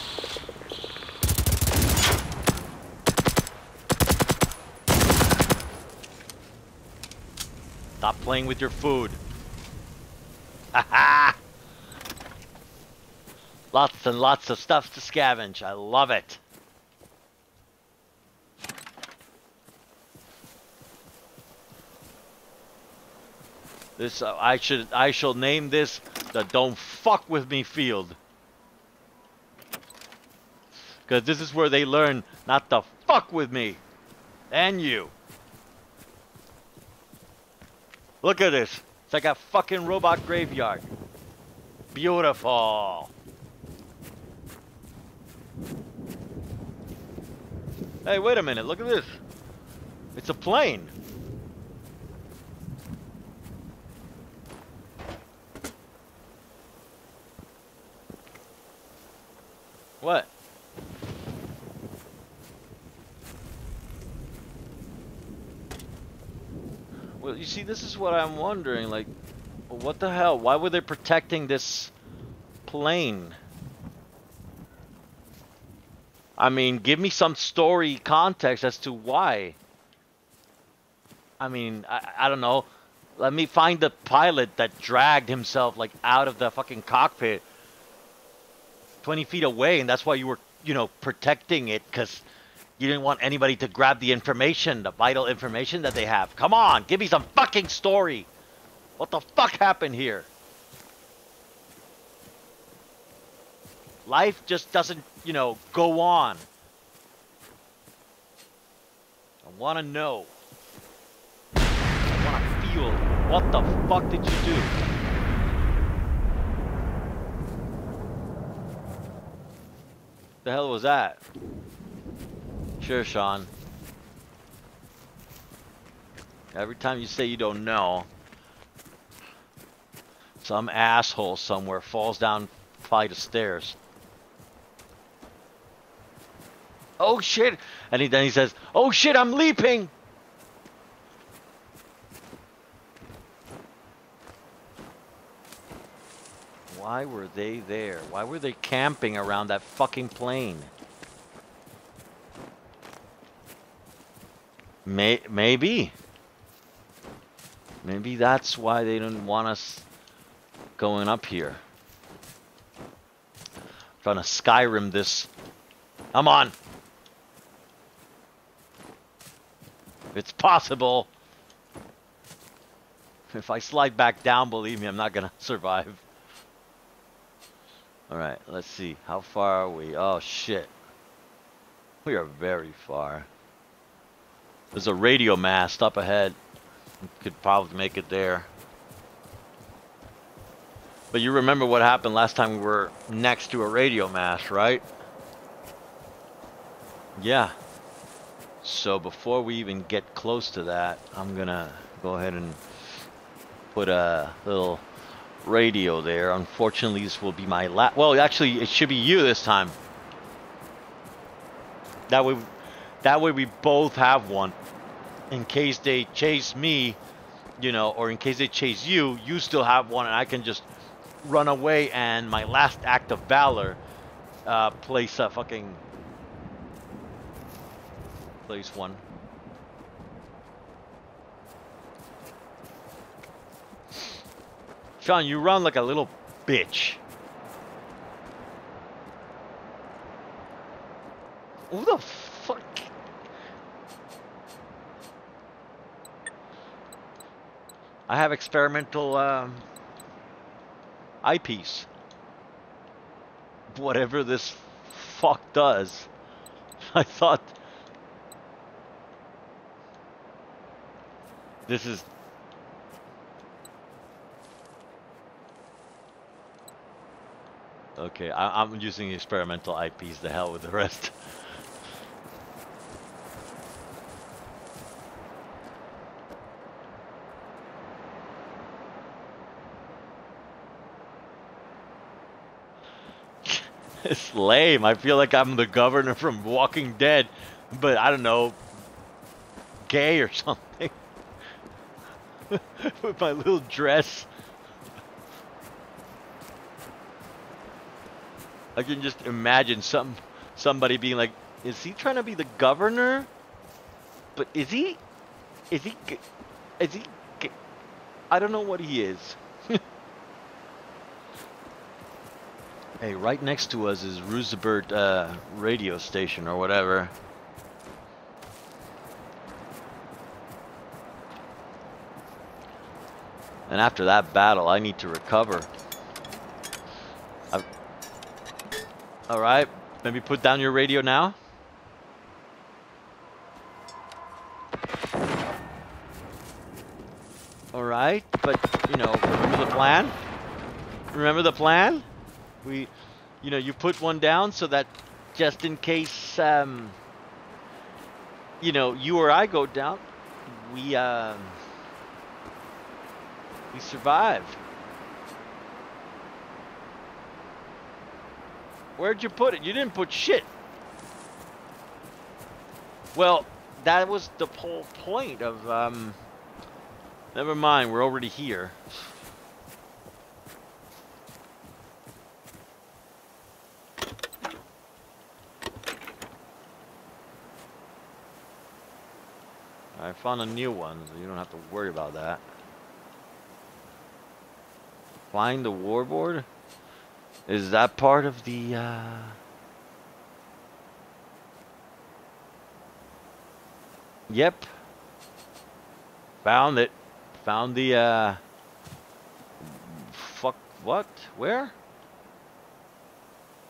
S1: Stop playing with your food. lots and lots of stuff to scavenge. I love it. This uh, I should I shall name this the don't fuck with me field. Cuz this is where they learn not to fuck with me and you. Look at this. It's like a fucking robot graveyard. Beautiful. Hey, wait a minute. Look at this. It's a plane. What? Well, you see, this is what I'm wondering. Like, what the hell? Why were they protecting this plane? I mean, give me some story context as to why. I mean, I, I don't know. Let me find the pilot that dragged himself, like, out of the fucking cockpit 20 feet away, and that's why you were, you know, protecting it, because you didn't want anybody to grab the information, the vital information that they have. Come on, give me some fucking story. What the fuck happened here? Life just doesn't, you know, go on. I want to know. I want to feel. What the fuck did you do? The hell was that? Sure, Sean. Every time you say you don't know, some asshole somewhere falls down flight of stairs. Oh shit! And he, then he says, Oh shit, I'm leaping! Why were they there? Why were they camping around that fucking plane? May maybe. Maybe that's why they didn't want us going up here. I'm trying to Skyrim this. Come on. It's possible. If I slide back down, believe me, I'm not going to survive. Alright, let's see. How far are we? Oh, shit. We are very far. There's a radio mast up ahead. Could probably make it there. But you remember what happened last time we were next to a radio mast, right? Yeah. So before we even get close to that, I'm gonna go ahead and put a little radio there. Unfortunately, this will be my last. Well, actually, it should be you this time. That way, that way we both have one. In case they chase me, you know, or in case they chase you, you still have one, and I can just run away. And my last act of valor, uh, place a fucking place one. Sean, you run like a little bitch. Who the fuck? I have experimental um, eyepiece. whatever this fuck does. I thought this is okay. I, I'm using experimental eyepiece. The hell with the rest. It's lame. I feel like I'm the governor from Walking Dead, but I don't know, gay or something. With my little dress. I can just imagine some somebody being like, "Is he trying to be the governor? But is he? Is he? Is he? I don't know what he is." Hey, right next to us is Roosevelt uh, radio station or whatever. And after that battle, I need to recover. Alright, maybe put down your radio now. Alright, but, you know, remember the plan? Remember the plan? We, you know, you put one down so that just in case, um, you know, you or I go down, we, um, we survive. Where'd you put it? You didn't put shit. Well, that was the whole point of, um, never mind, we're already here. I found a new one, so you don't have to worry about that. Find the warboard? Is that part of the, uh... Yep. Found it. Found the, uh... Fuck, what? Where?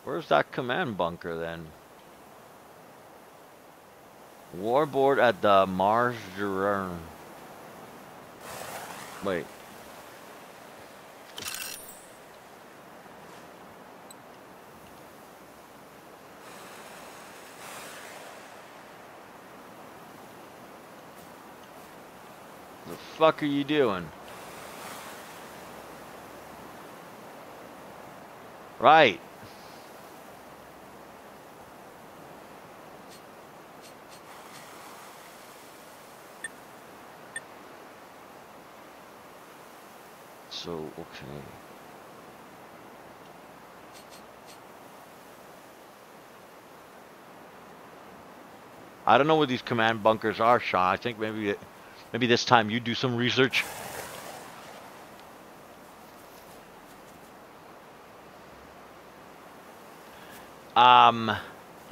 S1: Where's that command bunker, then? Warboard at the Marjoram. Wait. Fuck are you doing? Right. so okay. I don't know what these command bunkers are, Sean. I think maybe maybe this time you do some research. Um,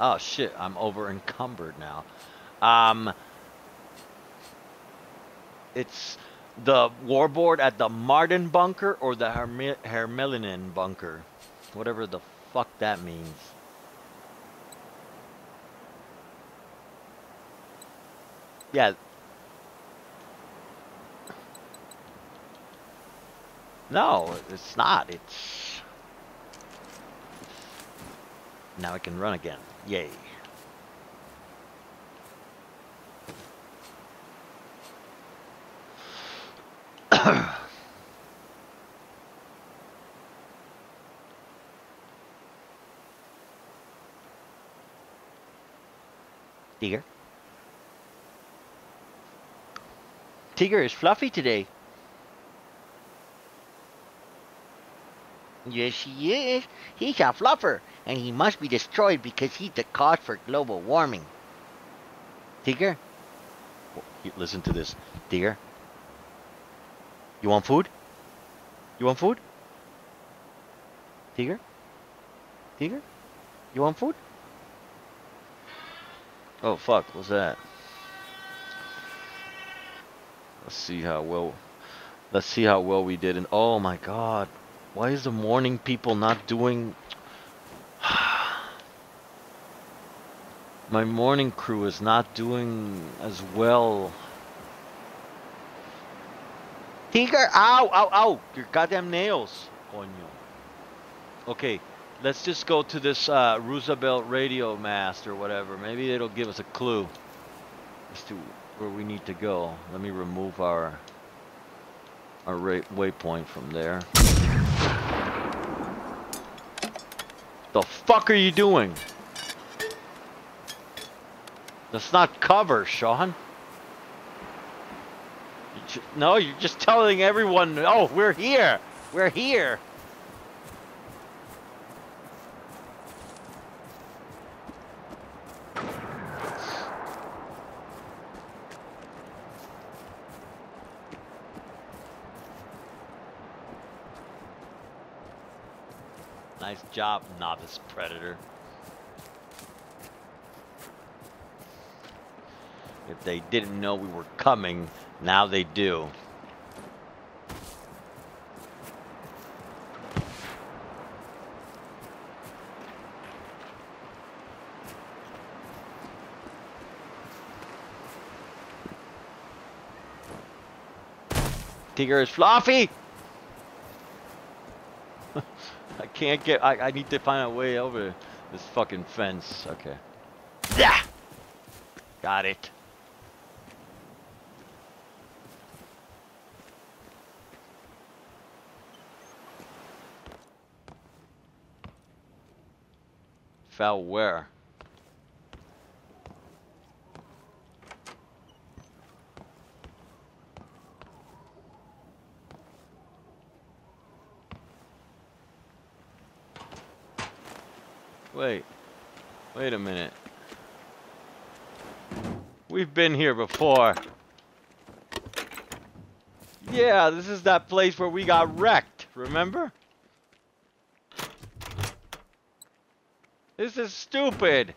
S1: oh shit, I'm over encumbered now. Um, it's the warboard at the Martin bunker or the Herme Hermelinen bunker. Whatever the fuck that means. Yeah. No, it's not. It's... Now I can run again. Yay. Tiger. Tigger is fluffy today. Yes, he is. He's a fluffer, and he must be destroyed because he's the cause for global warming. Tigger? Listen to this. Tigger? You want food? You want food? Tigger? Tigger? You want food? Oh fuck, what's that? Let's see how well let's see how well we did and oh my god. Why is the morning people not doing My morning crew is not doing as well. Tinker! Ow! Ow! Ow! Your goddamn nails! Coño. Okay, let's just go to this uh, Roosevelt radio mast or whatever. Maybe it'll give us a clue as to where we need to go. Let me remove our our waypoint from there. The fuck are you doing? That's not cover, Sean. You no, you're just telling everyone, oh, we're here. We're here. Nice job, novice predator. If they didn't know we were coming, now they do. Tigger is fluffy! I can't get, I, I need to find a way over this fucking fence. Okay. Yeah! Got it. Fell where? Wait. Wait a minute. We've been here before. Yeah, this is that place where we got wrecked, remember? This is stupid.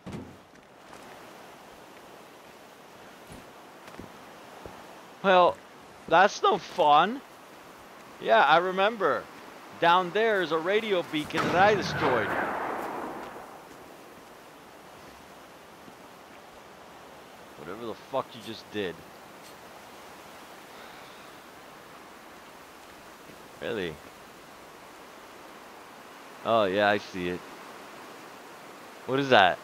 S1: Well, that's no fun. Yeah, I remember. Down there is a radio beacon that I destroyed. Whatever the fuck you just did. Really? Oh, yeah, I see it. What is that?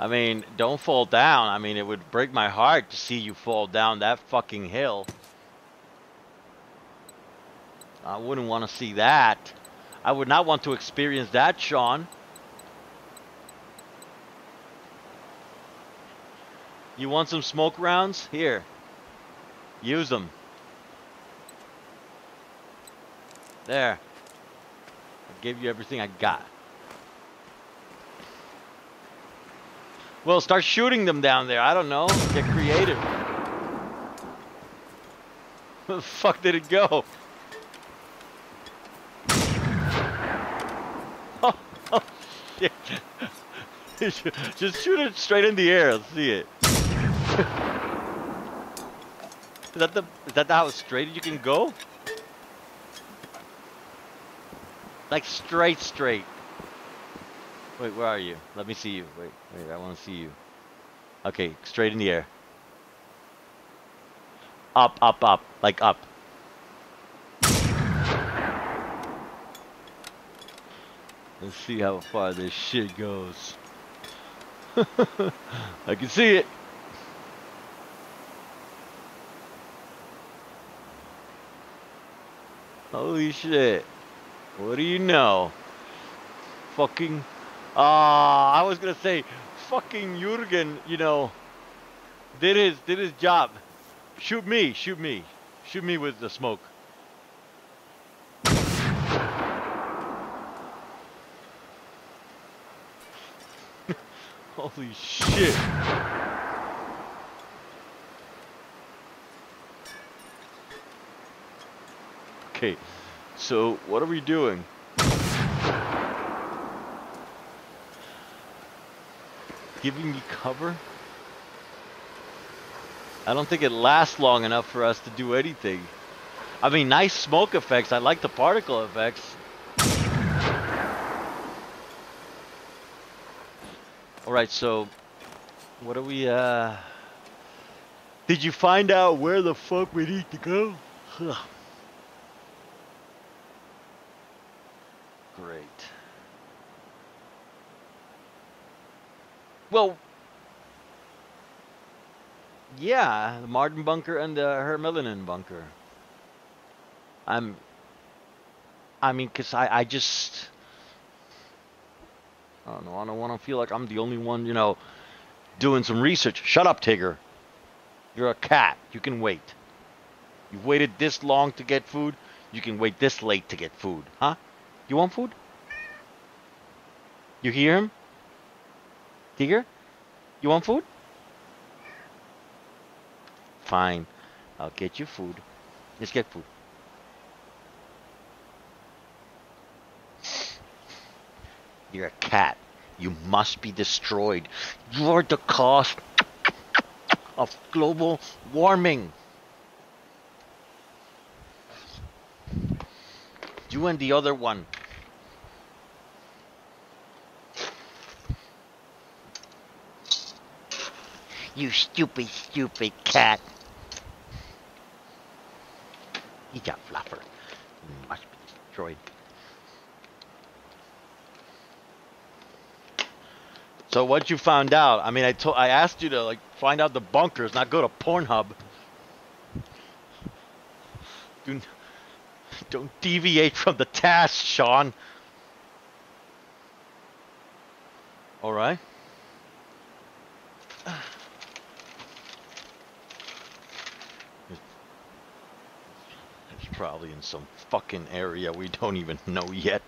S1: I mean, don't fall down. I mean, it would break my heart to see you fall down that fucking hill. I wouldn't want to see that. I would not want to experience that, Sean. You want some smoke rounds? Here. Use them. There. I gave you everything I got. Well, start shooting them down there. I don't know. Get creative. Where the fuck did it go? Just shoot it straight in the air. Let's see it. is that the is that how straight you can go? Like straight, straight. Wait, where are you? Let me see you. Wait, wait, I want to see you. Okay, straight in the air. Up, up, up. Like up. Let's see how far this shit goes. I can see it. Holy shit. What do you know? Fucking... Ah, uh, I was gonna say, fucking Jurgen, you know, did his, did his job. Shoot me, shoot me. Shoot me with the smoke. Holy shit. Okay, so what are we doing? Giving me cover? I don't think it lasts long enough for us to do anything. I mean, nice smoke effects. I like the particle effects. All right, so what are we? uh... Did you find out where the fuck we need to go? Huh. Great. Well, yeah, the Martin bunker and the Hermelinen bunker. I'm. I mean, cause I I just. I don't know. I don't want to feel like I'm the only one, you know, doing some research. Shut up, Tigger. You're a cat. You can wait. You've waited this long to get food. You can wait this late to get food, huh? You want food? You hear him? Tigger? You want food? Fine. I'll get you food. Let's get food. You're a cat. You must be destroyed. You're the cause of global warming. You and the other one. You stupid, stupid cat. He's a fluffer. He must be destroyed. So what you found out? I mean, I told, I asked you to like find out the bunkers, not go to Pornhub. Do, don't deviate from the task, Sean. All right. It's probably in some fucking area we don't even know yet.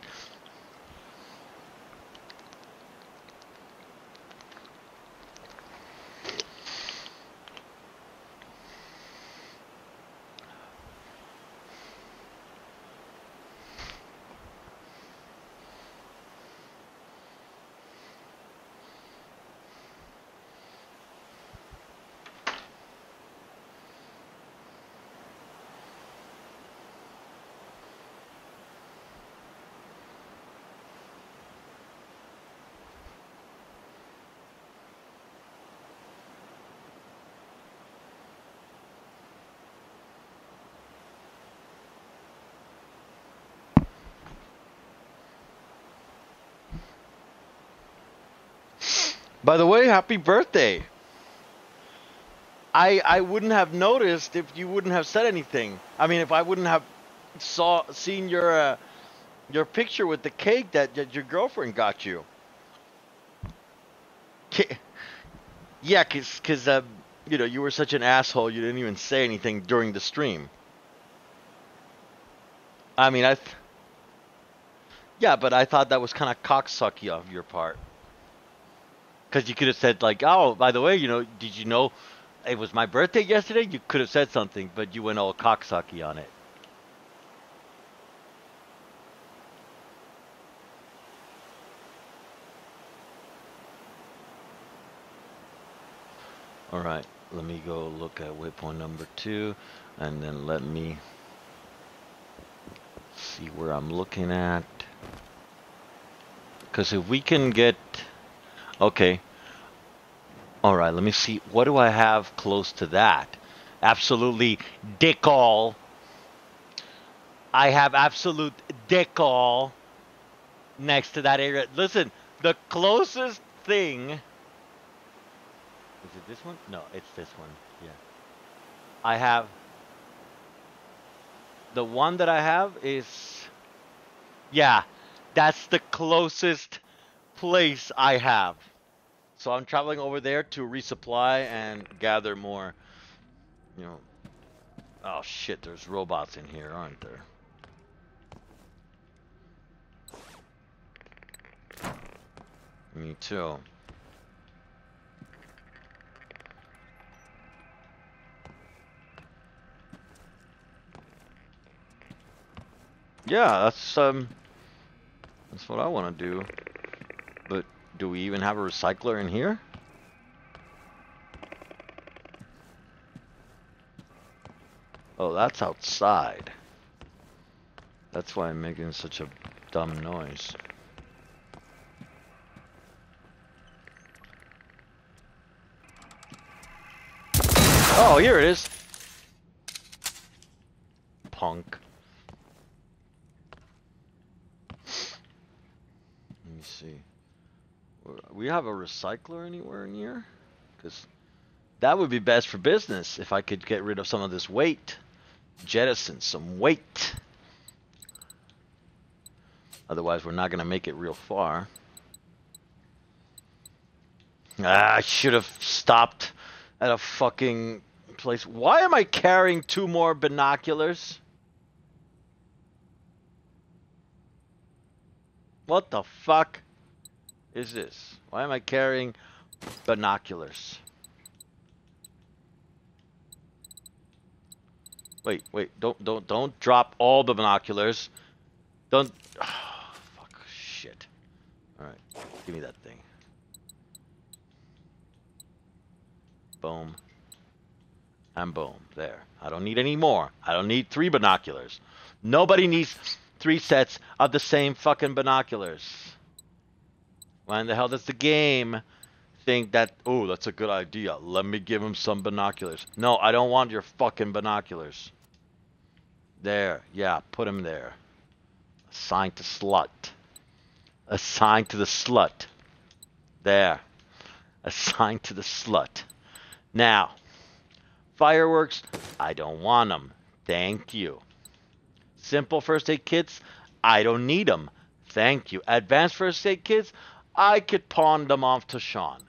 S1: By the way, happy birthday. I I wouldn't have noticed if you wouldn't have said anything. I mean, if I wouldn't have saw seen your uh, your picture with the cake that, that your girlfriend got you. Yeah, cause, cause uh, you know you were such an asshole. You didn't even say anything during the stream. I mean, I. Yeah, but I thought that was kind of cocksucky of your part. Because you could have said like, "Oh, by the way, you know, did you know it was my birthday yesterday?" You could have said something, but you went all cocksucky on it. All right, let me go look at waypoint number two, and then let me see where I'm looking at. Because if we can get Okay. All right, let me see. What do I have close to that? Absolutely dick all. I have absolute dick all next to that area. Listen, the closest thing. Is it this one? No, it's this one. Yeah. I have. The one that I have is. Yeah, that's the closest place I have. So I'm traveling over there to resupply and gather more, you know. Oh shit, there's robots in here, aren't there? Me too. Yeah, that's um that's what I want to do. Do we even have a recycler in here? Oh, that's outside. That's why I'm making such a dumb noise. Oh, here it is. Punk. Let me see. We have a recycler anywhere near? Because that would be best for business if I could get rid of some of this weight. Jettison some weight. Otherwise, we're not going to make it real far. Ah, I should have stopped at a fucking place. Why am I carrying two more binoculars? What the fuck is this? Why am I carrying binoculars? Wait, wait, don't, don't, don't drop all the binoculars. Don't, oh, fuck, shit. Alright, give me that thing. Boom. And boom. There. I don't need any more. I don't need three binoculars. Nobody needs three sets of the same fucking binoculars. Why in the hell does the game think that, oh, that's a good idea. Let me give him some binoculars. No, I don't want your fucking binoculars. There. Yeah, put him there. Assigned to slut. Assigned to the slut. There. Assigned to the slut. Now, fireworks, I don't want them. Thank you. Simple first aid kits, I don't need them. Thank you. Advanced first aid kits, I could pawn them off to Sean.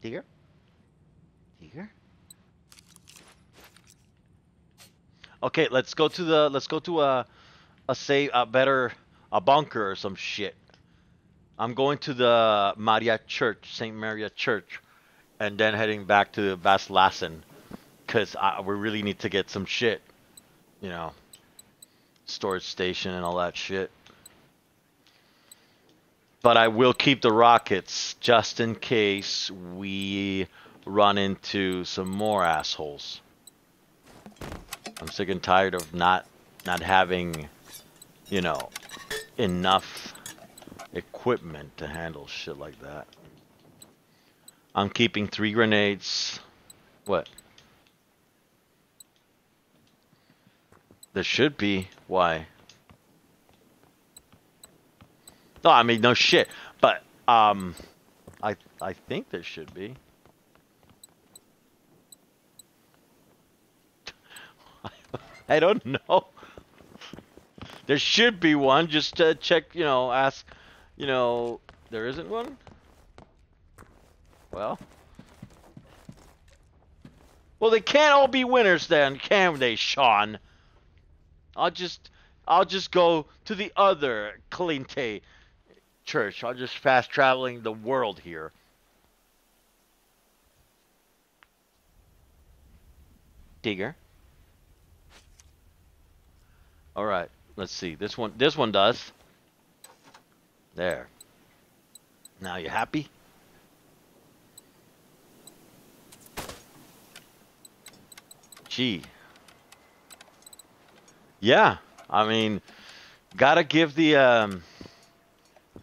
S1: Dear? Dear? Okay, let's go to the let's go to a a say a better a bunker or some shit. I'm going to the Maria Church, St. Maria Church, and then heading back to Vaslassen, because we really need to get some shit, you know, storage station and all that shit. But I will keep the rockets just in case we run into some more assholes. I'm sick and tired of not not having, you know, enough equipment to handle shit like that. I'm keeping three grenades. What? There should be. Why? No, I mean no shit. But um, I I think there should be. I don't know. There should be one. Just to check, you know, ask you know, there isn't one? Well. Well, they can't all be winners then, can they, Sean? I'll just, I'll just go to the other Cliente church. I'll just fast traveling the world here. Digger. All right, let's see. This one, this one does. There. Now you happy? Gee. Yeah, I mean, gotta give the um,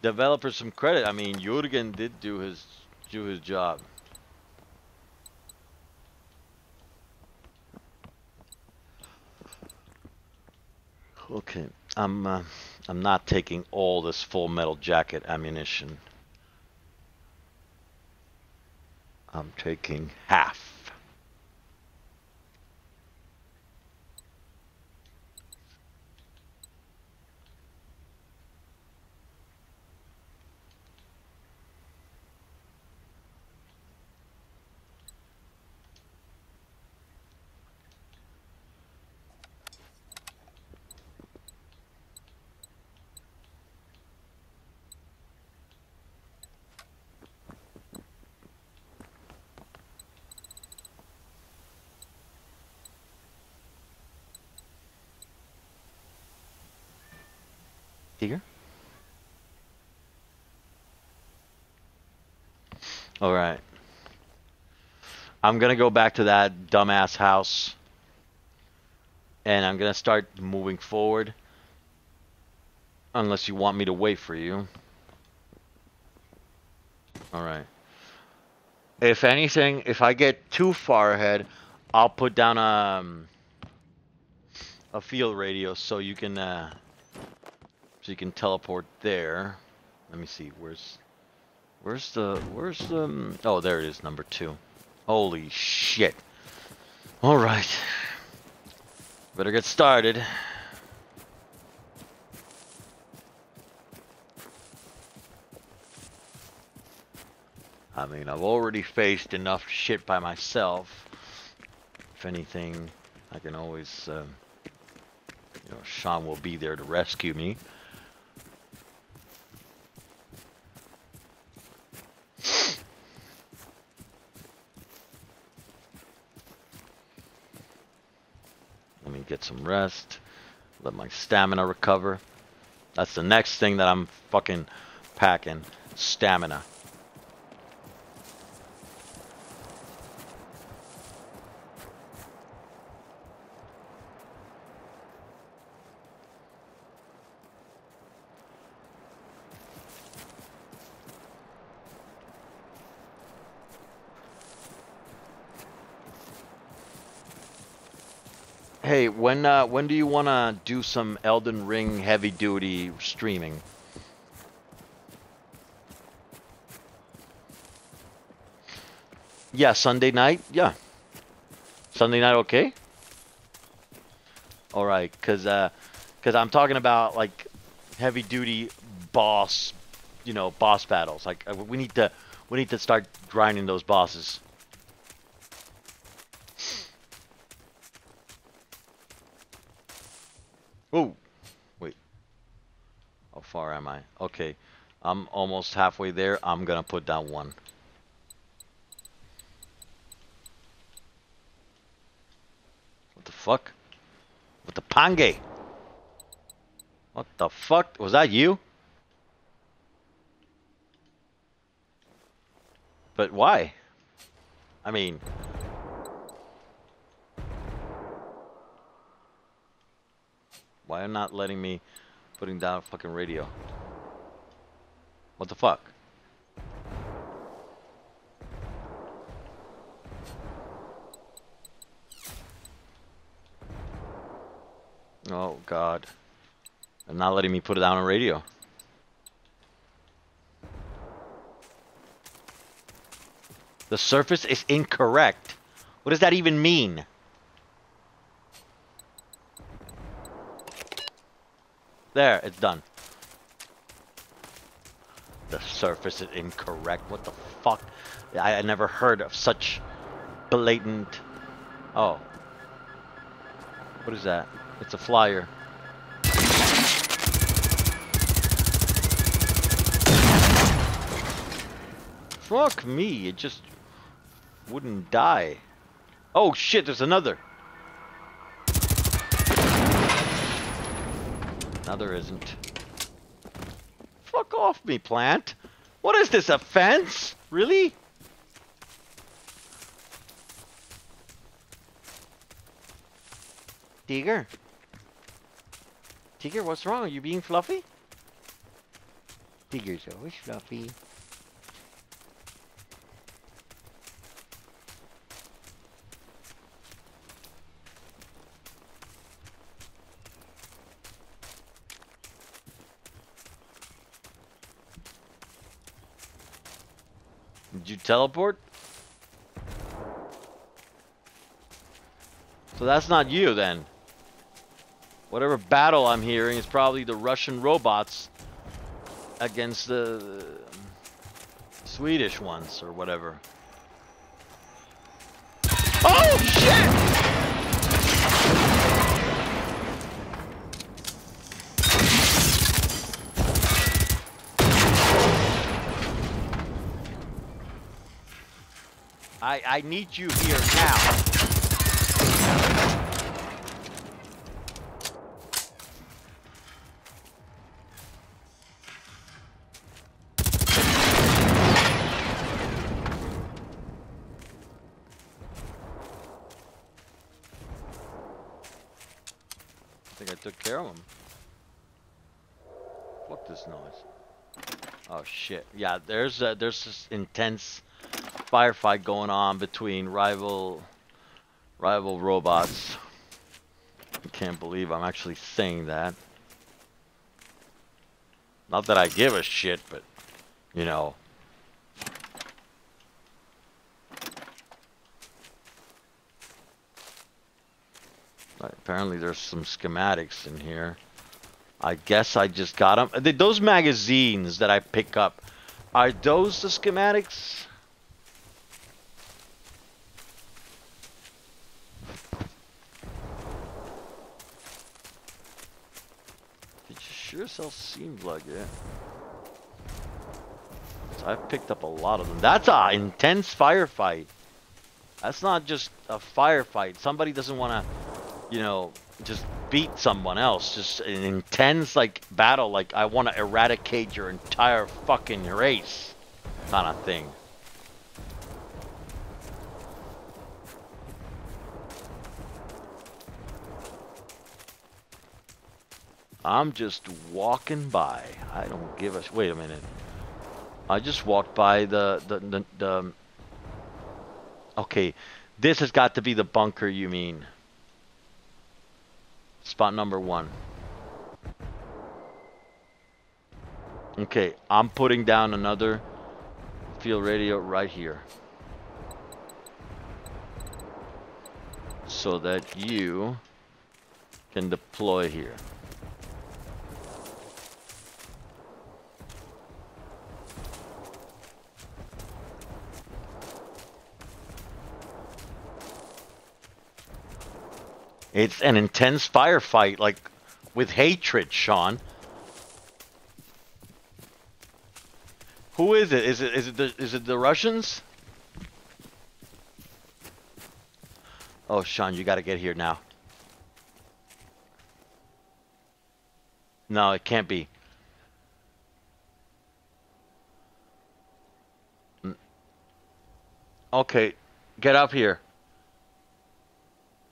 S1: developer some credit. I mean, Jurgen did do his do his job. Okay, I'm. Uh, I'm not taking all this full metal jacket ammunition. I'm taking half. Here. All right. I'm gonna go back to that dumbass house, and I'm gonna start moving forward. Unless you want me to wait for you. All right. If anything, if I get too far ahead, I'll put down a um, a field radio so you can uh, so you can teleport there. Let me see. Where's where's the where's the um, oh there it is number two. Holy shit! All right. Better get started. I mean, I've already faced enough shit by myself. If anything, I can always, um, you know, Sean will be there to rescue me. Get some rest. Let my stamina recover. That's the next thing that I'm fucking packing. Stamina. Hey, when uh, when do you want to do some Elden Ring heavy duty streaming? Yeah, Sunday night. Yeah, Sunday night. Okay. All right, cause uh, cause I'm talking about like heavy duty boss, you know, boss battles. Like uh, we need to we need to start grinding those bosses. Oh, wait. How far am I? Okay. I'm almost halfway there. I'm gonna put down one. What the fuck? What the pange? What the fuck? Was that you? But why? I mean... Why are not letting me putting down fucking radio? What the fuck? Oh god. They're not letting me put it down on radio. The surface is incorrect. What does that even mean? There, it's done. The surface is incorrect. What the fuck? I, I never heard of such blatant... Oh. What is that? It's a flyer. Fuck me, it just wouldn't die. Oh shit, there's another. Now there isn't. Fuck off me, plant. What is this, a fence? Really? Tiger? Tiger, what's wrong? Are you being fluffy? Tiger's always fluffy. Teleport? So that's not you then. Whatever battle I'm hearing is probably the Russian robots against the Swedish ones or whatever. I, I need you here now. I think I took care of him. Fuck this noise. Oh shit. Yeah, there's uh, there's this intense firefight going on between rival rival robots. I can't believe I'm actually saying that. Not that I give a shit, but you know. Apparently there's some schematics in here. I guess I just got them. Those magazines that I pick up, are those the schematics? Sure self seems like it. So I've picked up a lot of them. That's a intense firefight. That's not just a firefight. Somebody doesn't want to you know, just beat someone else. Just an intense, like, battle. Like, I want to eradicate your entire fucking race. Kind of thing. I'm just walking by. I don't give a... Wait a minute. I just walked by the... the, the, the okay. This has got to be the bunker you mean. Spot number one. Okay, I'm putting down another field radio right here. So that you can deploy here. It's an intense firefight, like, with hatred, Sean. Who is it? Is it is it the is it the Russians? Oh, Sean, you got to get here now. No, it can't be. Mm. Okay, get up here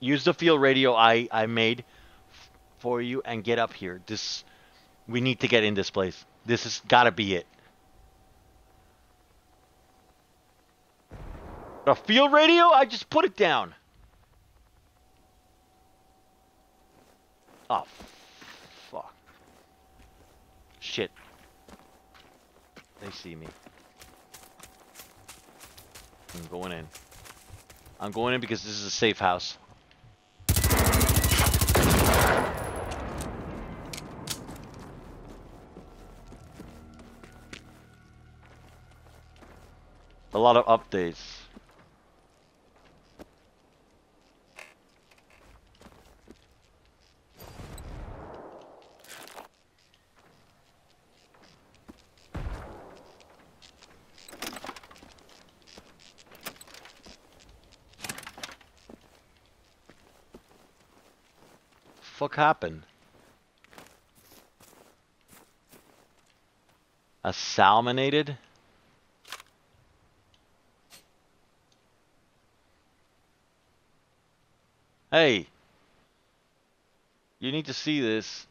S1: use the field radio I, I made for you and get up here. This we need to get in this place. This has got to be it. A field radio? I just put it down. Oh, fuck. Shit. They see me. I'm going in. I'm going in because this is a safe house. A lot of updates. Fuck happened? A salmonated? Hey! You need to see this.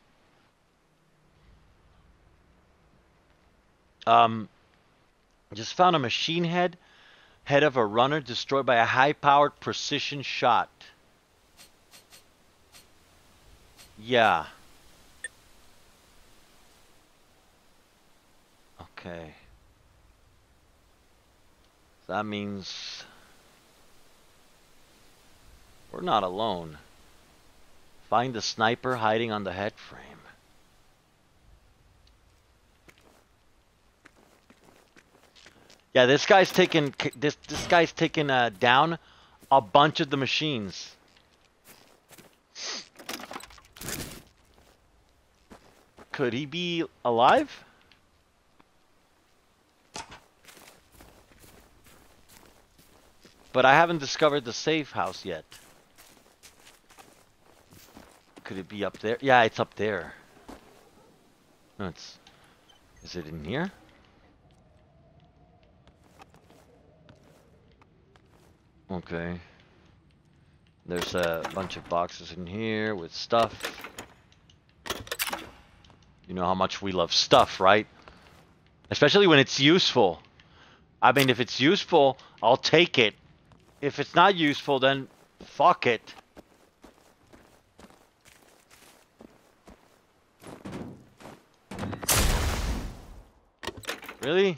S1: Um, just found a machine head, head of a runner destroyed by a high-powered precision shot. Yeah. Okay. That means we're not alone. Find the sniper hiding on the head frame. Yeah, this guy's taking this this guy's taking uh, down a bunch of the machines. Could he be alive? But I haven't discovered the safe house yet. Could it be up there? Yeah, it's up there. No, it's... Is it in here? Okay. There's a bunch of boxes in here with stuff. You know how much we love stuff, right? Especially when it's useful. I mean, if it's useful, I'll take it. If it's not useful, then fuck it. Really?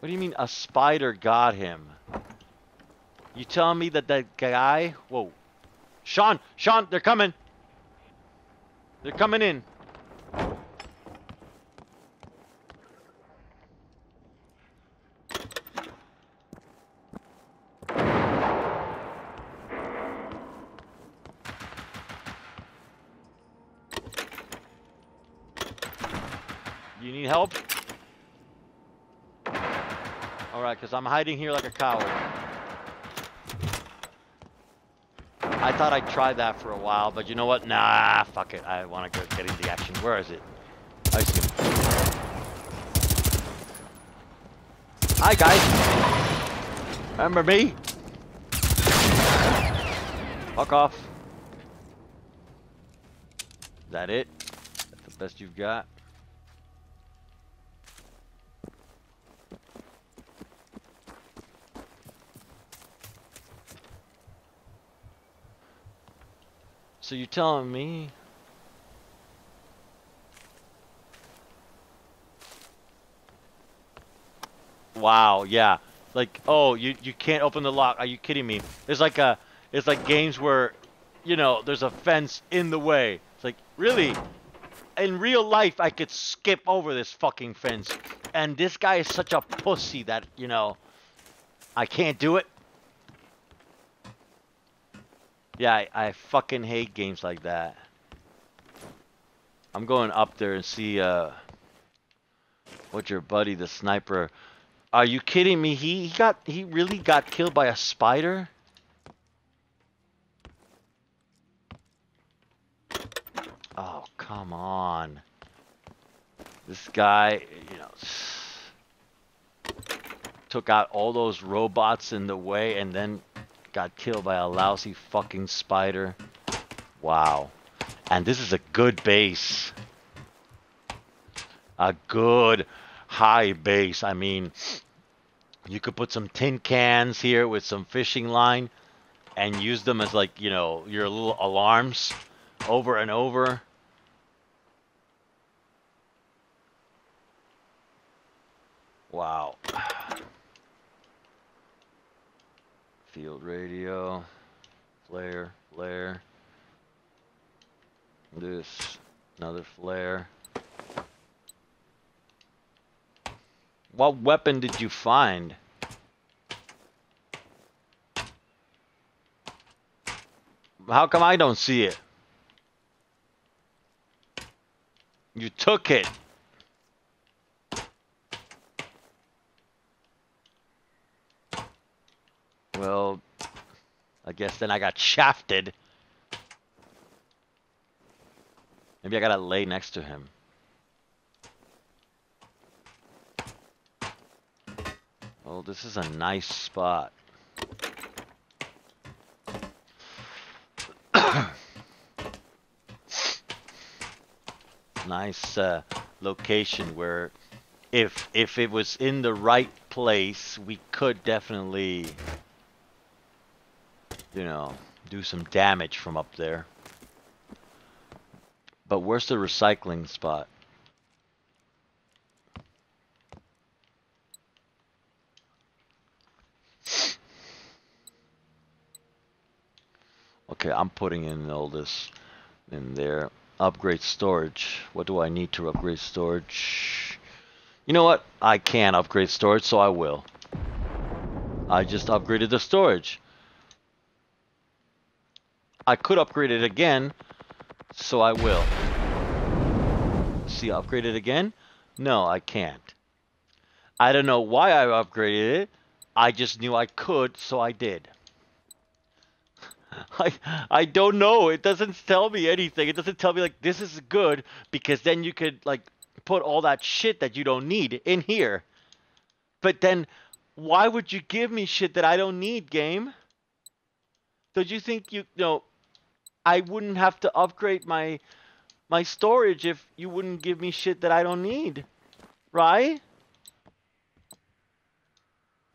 S1: What do you mean a spider got him? You telling me that that guy... Whoa. Sean! Sean! They're coming! They're coming in. You need help? Alright, because I'm hiding here like a coward. I thought I'd try that for a while, but you know what? Nah, fuck it. I want to go get into the action. Where is it? I see him. Hi, guys. Remember me? Fuck off. Is that it? That's the best you've got? So you're telling me Wow, yeah. Like, oh, you you can't open the lock. Are you kidding me? It's like a it's like games where you know, there's a fence in the way. It's like, really? In real life I could skip over this fucking fence. And this guy is such a pussy that, you know, I can't do it. Yeah, I, I fucking hate games like that. I'm going up there and see uh what your buddy the sniper Are you kidding me? He, he got he really got killed by a spider? Oh, come on. This guy, you know, took out all those robots in the way and then got killed by a lousy fucking spider. Wow. And this is a good base. A good high base. I mean, you could put some tin cans here with some fishing line and use them as like, you know, your little alarms over and over. Wow. Field radio. Flare, flare. This. Another flare. What weapon did you find? How come I don't see it? You took it. Well, I guess then I got shafted. Maybe I gotta lay next to him. Well, this is a nice spot. nice uh, location where if if it was in the right place, we could definitely you know, do some damage from up there. But where's the recycling spot? Okay, I'm putting in all this in there. Upgrade storage. What do I need to upgrade storage? You know what? I can upgrade storage, so I will. I just upgraded the storage. I could upgrade it again, so I will. See, upgrade it again? No, I can't. I don't know why I upgraded it. I just knew I could, so I did. I I don't know. It doesn't tell me anything. It doesn't tell me like this is good because then you could like put all that shit that you don't need in here. But then why would you give me shit that I don't need, game? Did you think you, you know, I wouldn't have to upgrade my my storage if you wouldn't give me shit that I don't need, right?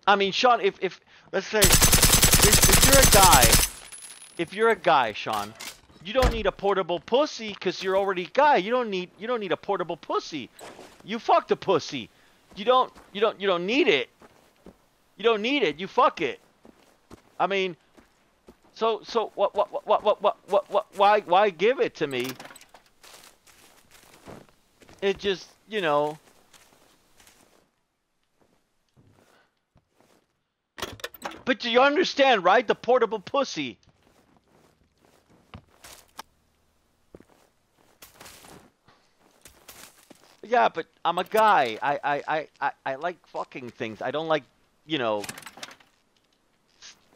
S1: I mean, Sean, if if let's say if, if you're a guy, if you're a guy, Sean, you don't need a portable pussy because you're already a guy. You don't need you don't need a portable pussy. You fuck the pussy. You don't you don't you don't need it. You don't need it. You fuck it. I mean, so so what what what what what what why why give it to me? It just you know. But do you understand, right? The portable pussy. Yeah, but I'm a guy. I, I, I, I, I like fucking things. I don't like, you know,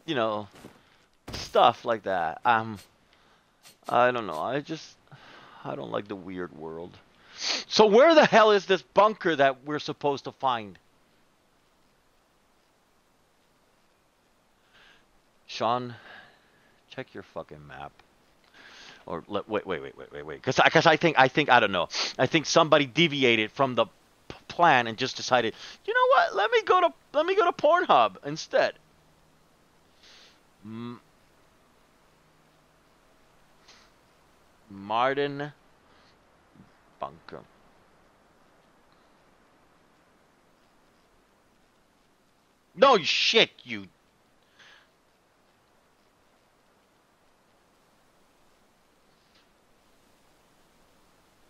S1: you know, stuff like that. Um, I don't know. I just, I don't like the weird world. So where the hell is this bunker that we're supposed to find? Sean, check your fucking map. Or let, wait, wait, wait, wait, wait, wait. Because because I think I think I don't know. I think somebody deviated from the plan and just decided, you know what? Let me go to let me go to Pornhub instead. M- Martin Bunker. No shit, you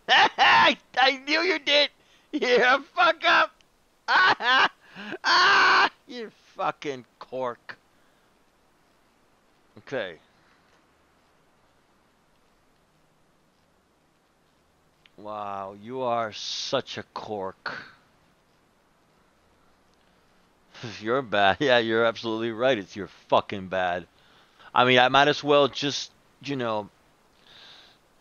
S1: I, I knew you did. You fuck up. Ah, ah, you fucking cork. Okay. Wow, you are such a cork. You're bad. Yeah, you're absolutely right. It's you're fucking bad. I mean, I might as well just, you know,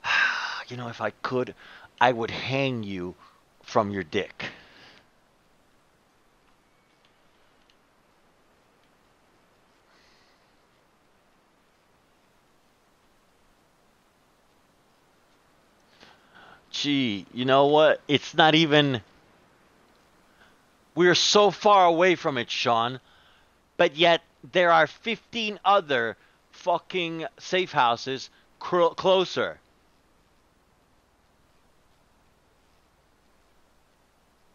S1: you know, if I could, I would hang you from your dick. Gee, you know what? It's not even. We're so far away from it, Sean. But yet, there are 15 other fucking safe houses closer.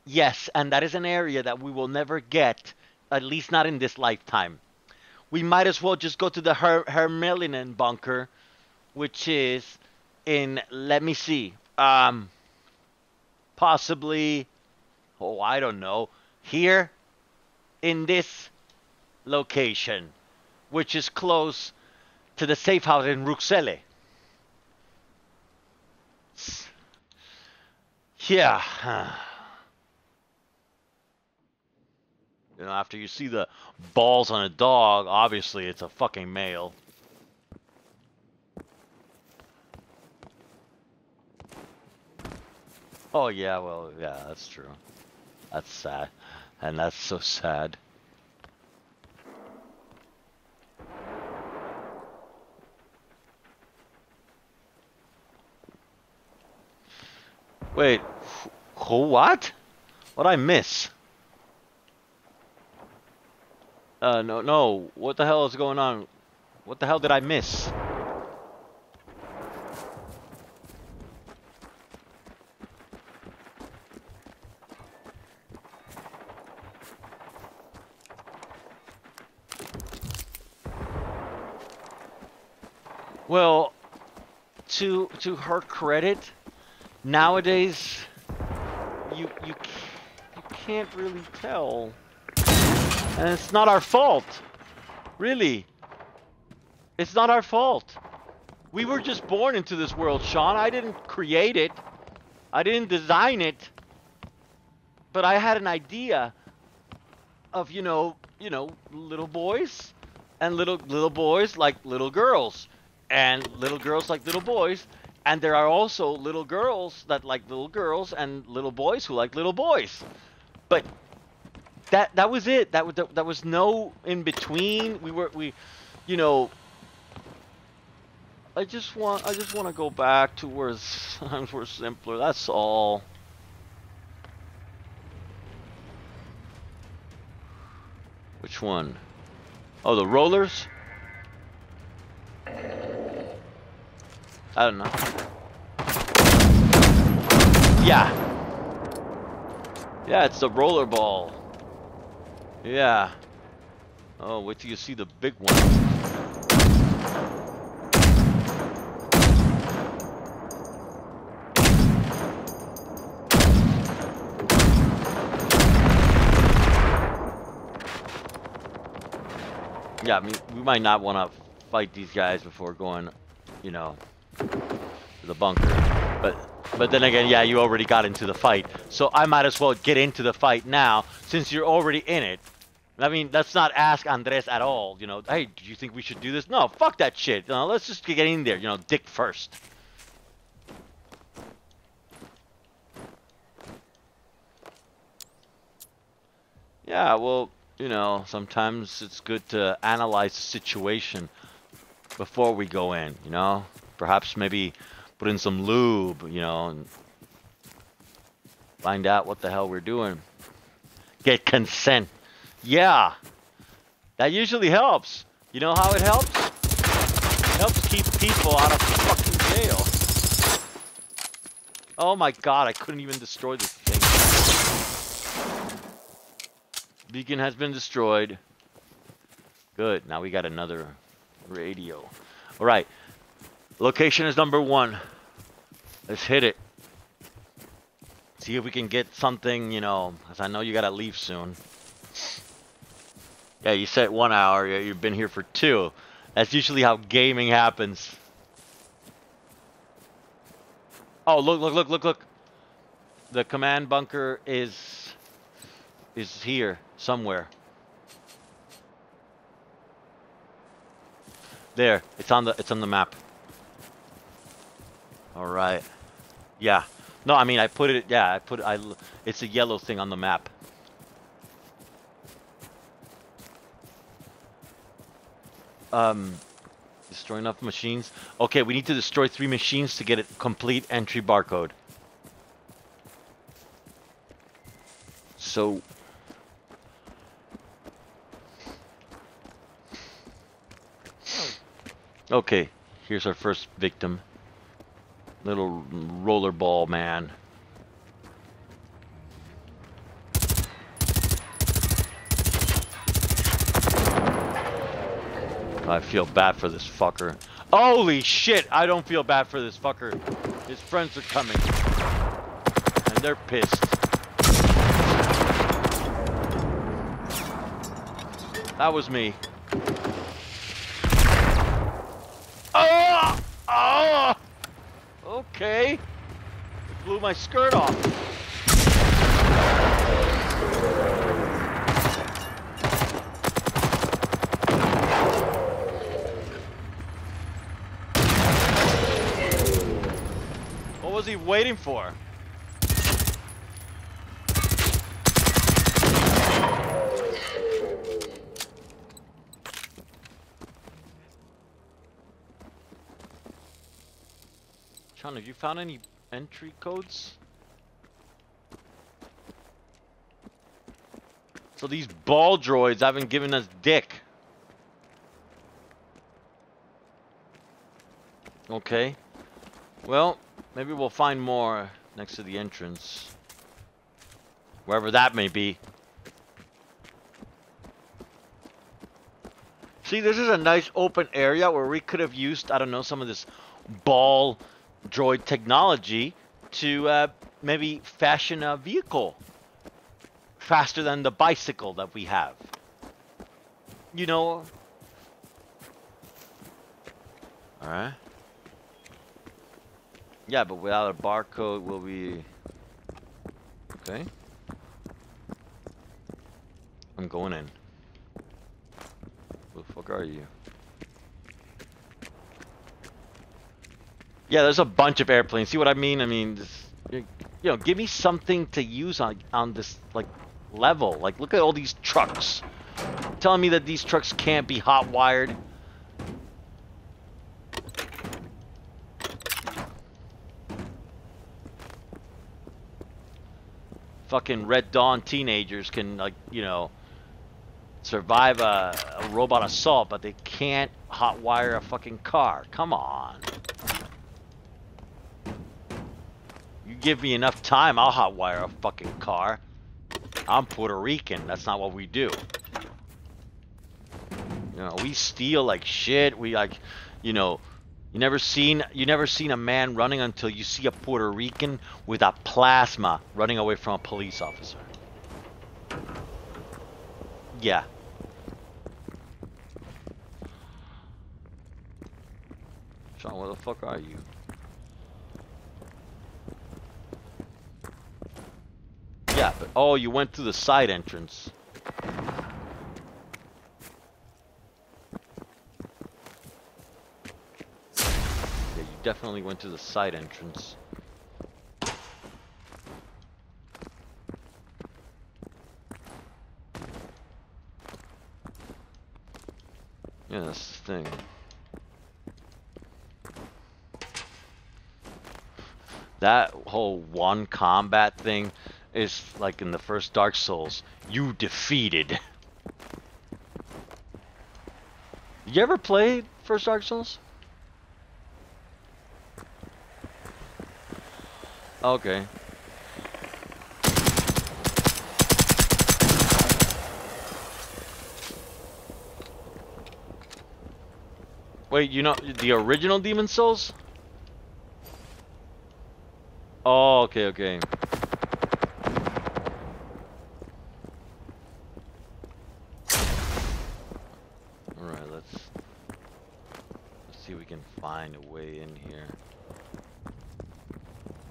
S1: Yes, and that is an area that we will never get, at least not in this lifetime. We might as well just go to the Her- Hermelinen bunker, which is in, let me see, um, possibly, oh, I don't know, here in this location, which is close to the safe house in Ruxelle. Yeah. You know, after you see the balls on a dog, obviously it's a fucking male. Oh yeah, well, yeah, that's true. That's sad. And that's so sad. Wait, who what? What I miss? Uh, no, no. What the hell is going on? What the hell did I miss? Well, to to her credit, nowadays you you you can't really tell. And it's not our fault. Really. It's not our fault. We were just born into this world, Sean. I didn't create it. I didn't design it. But I had an idea of, you know, you know, little boys and little little boys like little girls and little girls like little boys and there are also little girls that like little girls and little boys who like little boys. But that that was it. That was that was no in between. We were we, you know, I just want I just want to go back to where times were simpler. That's all. Which one? Oh, the rollers? I don't know. Yeah. Yeah, it's the rollerball. Yeah. Oh, wait till you see the big one. Yeah, we might not want to fight these guys before going, you know, to the bunker. But but then again, yeah, you already got into the fight. So I might as well get into the fight now, since you're already in it. I mean, let's not ask Andres at all, you know, hey, do you think we should do this? No, fuck that shit. Know, let's just get in there, you know, dick first. Yeah, well, you know, sometimes it's good to analyze the situation before we go in, you know? Perhaps maybe put in some lube, you know, and find out what the hell we're doing. Get consent. Yeah. That usually helps. You know how it helps? It helps keep people out of fucking jail. Oh my god, I couldn't even destroy this thing. Beacon has been destroyed. Good. Now we got another radio. All right. Location is number one. Let's hit it. See if we can get something, you know, as I know you got to leave soon. Yeah, you said one hour. Yeah, you've been here for two. That's usually how gaming happens. Oh, look, look, look, look, look. The command bunker is is here somewhere. There, it's on the it's on the map. All right. Yeah. No, I mean I put it. Yeah, I put I. It's a yellow thing on the map. Um, destroy enough machines. Okay, we need to destroy three machines to get a complete entry barcode. So Okay, here's our first victim. Little rollerball man. I feel bad for this fucker. Holy shit, I don't feel bad for this fucker. His friends are coming. And they're pissed. That was me. Oh! Oh! Okay. It blew my skirt off. What was he waiting for? Have you found any entry codes? So these ball droids haven't given us dick. Okay. Well, maybe we'll find more next to the entrance. Wherever that may be. See, this is a nice open area where we could have used, I don't know, some of this ball droid technology to uh, maybe fashion a vehicle faster than the bicycle that we have. You know? Alright. Yeah, but without a barcode, will we... Okay. I'm going in. Who the fuck are you? Yeah, there's a bunch of airplanes. See what I mean? I mean, you know, give me something to use on on this like level. Like, look at all these trucks. You're telling me that these trucks can't be hot wired. Fucking Red Dawn teenagers can like you know survive a, a robot assault, but they can't hotwire a fucking car. Come on. Give me enough time, I'll hotwire a fucking car. I'm Puerto Rican. That's not what we do. You know, we steal like shit. We like, you know, you never seen you never seen a man running until you see a Puerto Rican with a plasma running away from a police officer. Yeah. Sean, where the fuck are you? But oh, you went through the side entrance. Yeah, you definitely went to the side entrance. Yeah, that's the thing. That whole one combat thing is like in the first Dark Souls. You defeated. You ever play first Dark Souls? Okay. Wait, you know the original Demon's Souls? Oh, okay, okay. Alright, let's let's see if we can find a way in here.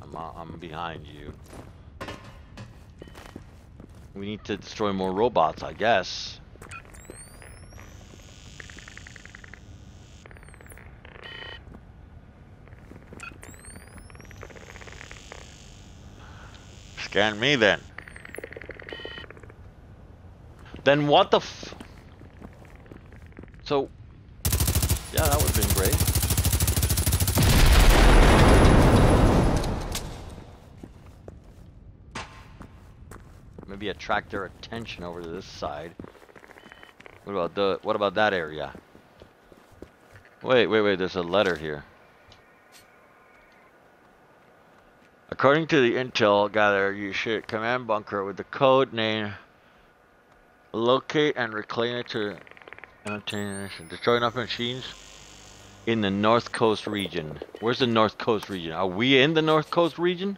S1: I'm uh, I'm behind you. We need to destroy more robots, I guess. Scan me then. Then what the f- So, yeah, that would have been great. Maybe attract their attention over to this side. What about the, what about that area? Wait, wait, wait, there's a letter here. According to the intel gathered, you should command bunker with the code name. Locate and reclaim it to destroy enough machines in the North Coast region. Where's the North Coast region? Are we in the North Coast region?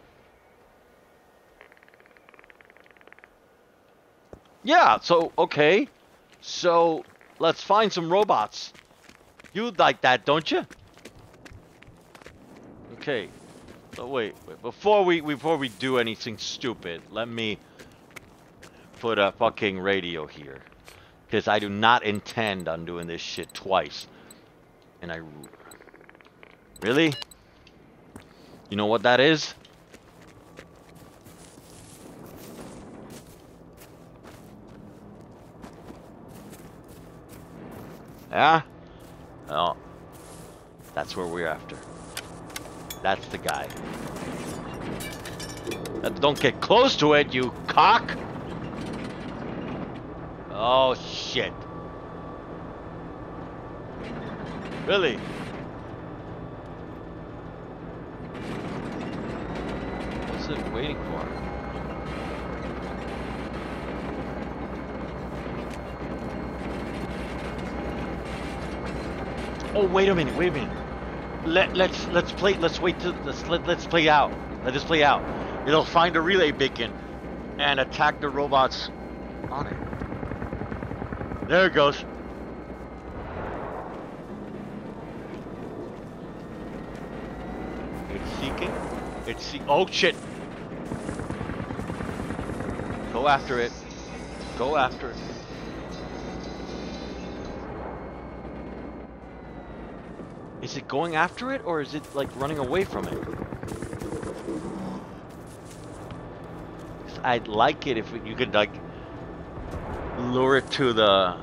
S1: Yeah, so okay. So let's find some robots. You'd like that, don't you? Okay. So wait, wait, before we before we do anything stupid, let me put a fucking radio here. Because I do not intend on doing this shit twice. And I... Really? You know what that is? Yeah? Well, that's where we're after. That's the guy. Don't get close to it, you cock! Oh, shit. Really? What's it waiting for? Oh, wait a minute, wait a minute. Let, let's let's play let's wait to let's let, let's play out. Let us play out. It'll find a relay beacon and attack the robots on it. There it goes. It's seeking. It's see oh shit. Go after it. Go after it. Is it going after it or is it like running away from it? I'd like it if you could like lure it to the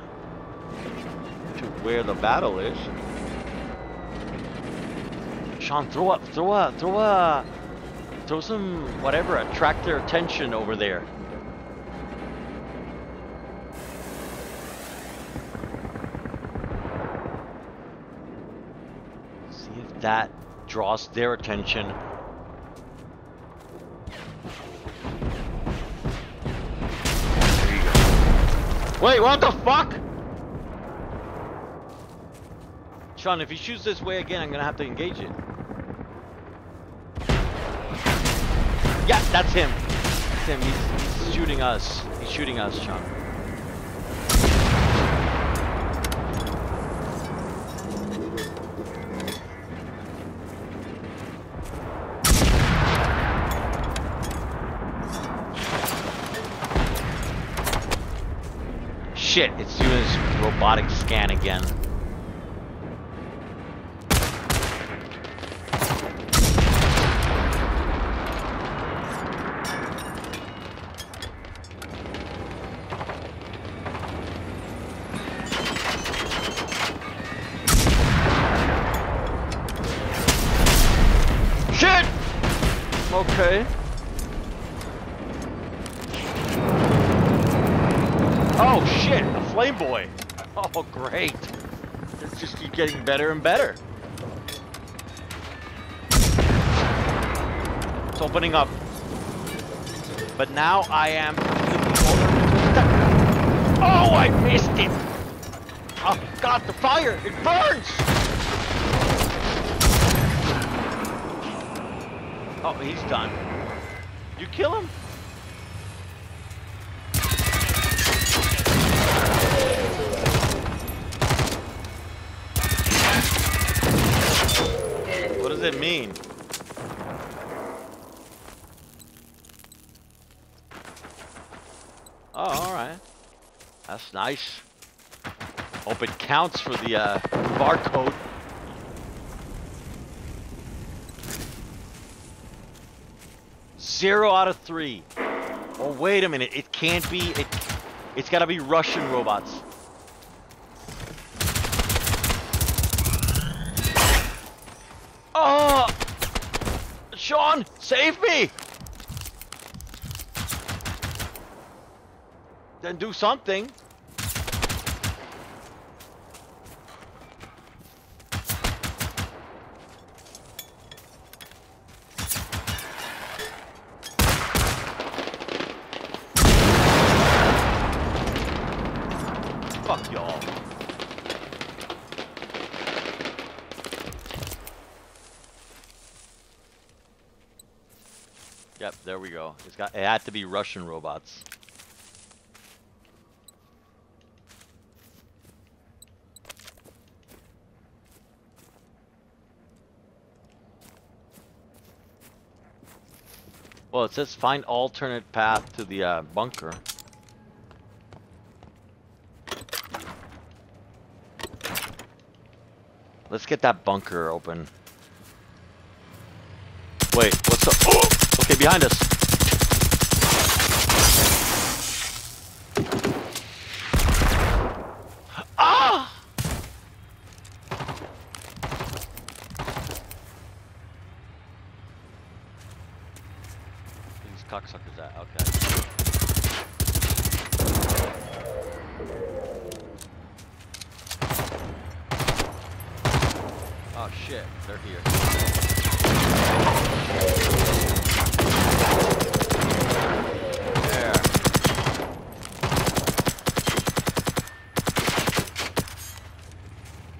S1: to where the battle is. Sean, throw up, throw a, throw a, throw some whatever, attract their attention over there. That draws their attention. Wait, what the fuck? Sean, if he shoots this way again, I'm gonna have to engage it. Yeah, that's him. That's him. He's, he's shooting us. He's shooting us, Sean. Doing its robotic scan again. Shit, a flame boy. Oh great. It's just keep getting better and better. It's opening up. But now I am Oh I missed it! Oh god the fire! It burns! Oh, he's done. You kill him? Does it mean? Oh, alright. That's nice. Hope it counts for the uh, barcode. Zero out of three. Oh, wait a minute. It can't be. It, it's got to be Russian robots. Oh! Sean, save me! Then do something. Fuck y'all. Yep, there we go. It's got it had to be Russian robots. Well, it says find alternate path to the uh, bunker. Let's get that bunker open. Wait, what's up? Oh! Okay, behind us. Ah! These cocksuckers at? Okay. Oh shit, they're here. There.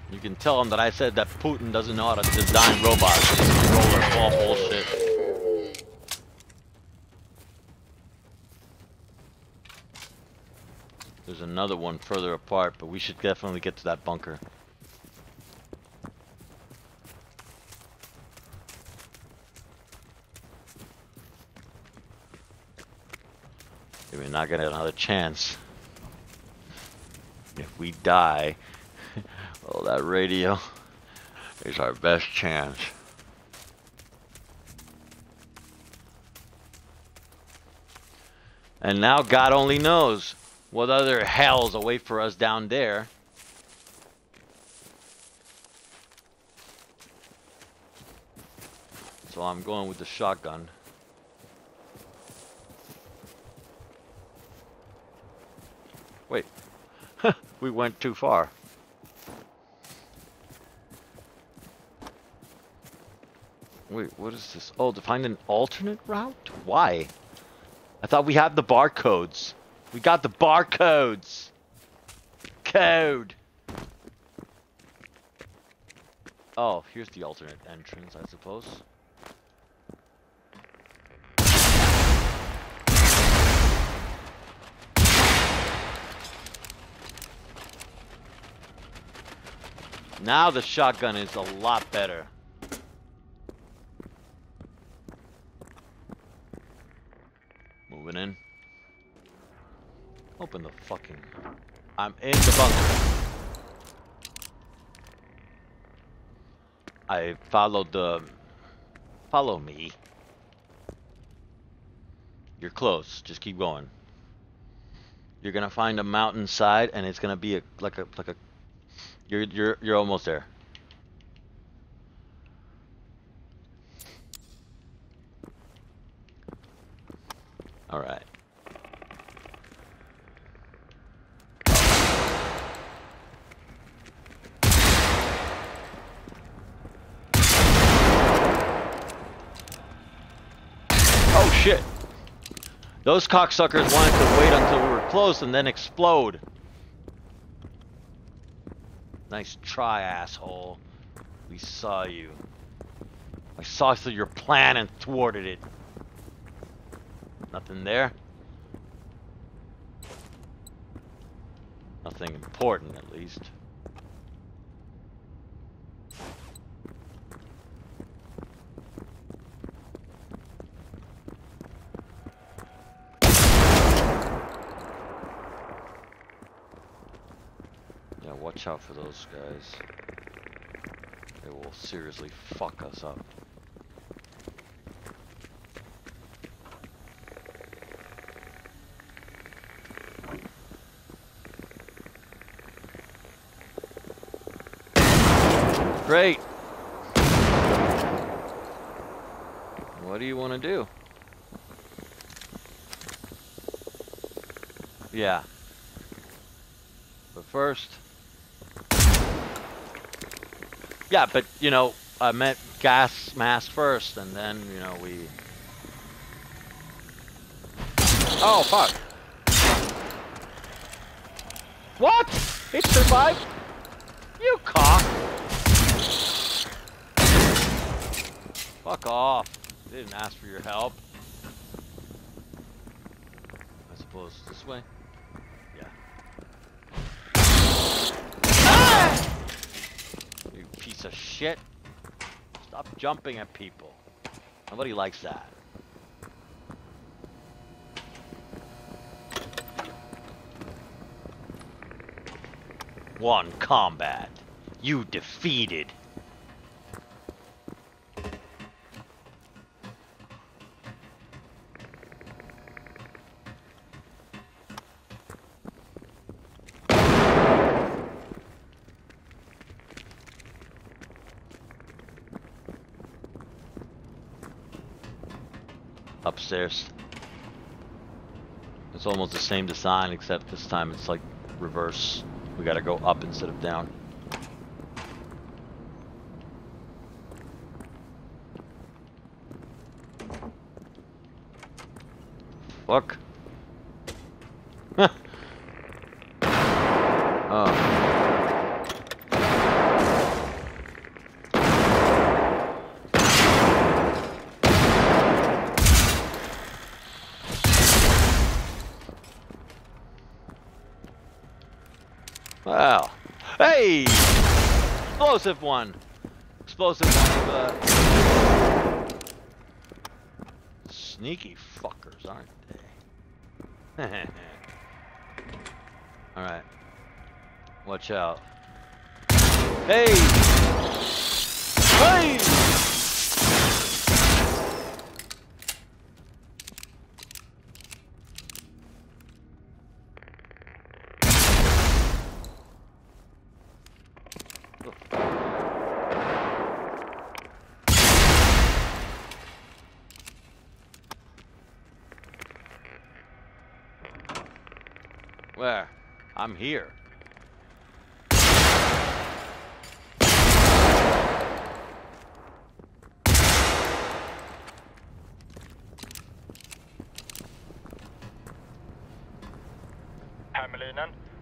S1: You can tell him that I said that Putin doesn't know how to design robots. Roller all bullshit. There's another one further apart, but we should definitely get to that bunker. We're not gonna have another chance. If we die, that radio is our best chance. And now God only knows what other hells await for us down there. So I'm going with the shotgun. Wait, we went too far. Wait, what is this? Oh, to find an alternate route? Why? I thought we had the barcodes. We got the barcodes. Code. Oh, here's the alternate entrance, I suppose. Now the shotgun is a lot better. Moving in. Open the fucking... I'm in the bunker. I followed the... Follow me. You're close. Just keep going. You're gonna find a mountainside, and it's gonna be a like a like a. You're you're you're almost there. All right. Oh shit. Those cocksuckers wanted to wait until we were close and then explode. Nice try, asshole. We saw you. I saw through your plan and thwarted it. Nothing there? Nothing important, at least. Yeah, watch out for those guys. They will seriously fuck us up. Great. What do you want to do? Yeah. But first... Yeah, but, you know, I meant gas mask first, and then, you know, we... Oh, fuck. What? It survived? You cock. Fuck off. They Didn't ask for your help. I suppose this way? Yeah. Ah! You piece of shit. Stop jumping at people. Nobody likes that. One combat. You defeated. Upstairs. It's almost the same design, except this time it's like reverse. We gotta go up instead of down. Fuck. oh. Wow. Hey! Explosive one. Explosive one. Uh... Sneaky fuckers, aren't they? Alright. Watch out. Hey! Hey! Where? I'm here.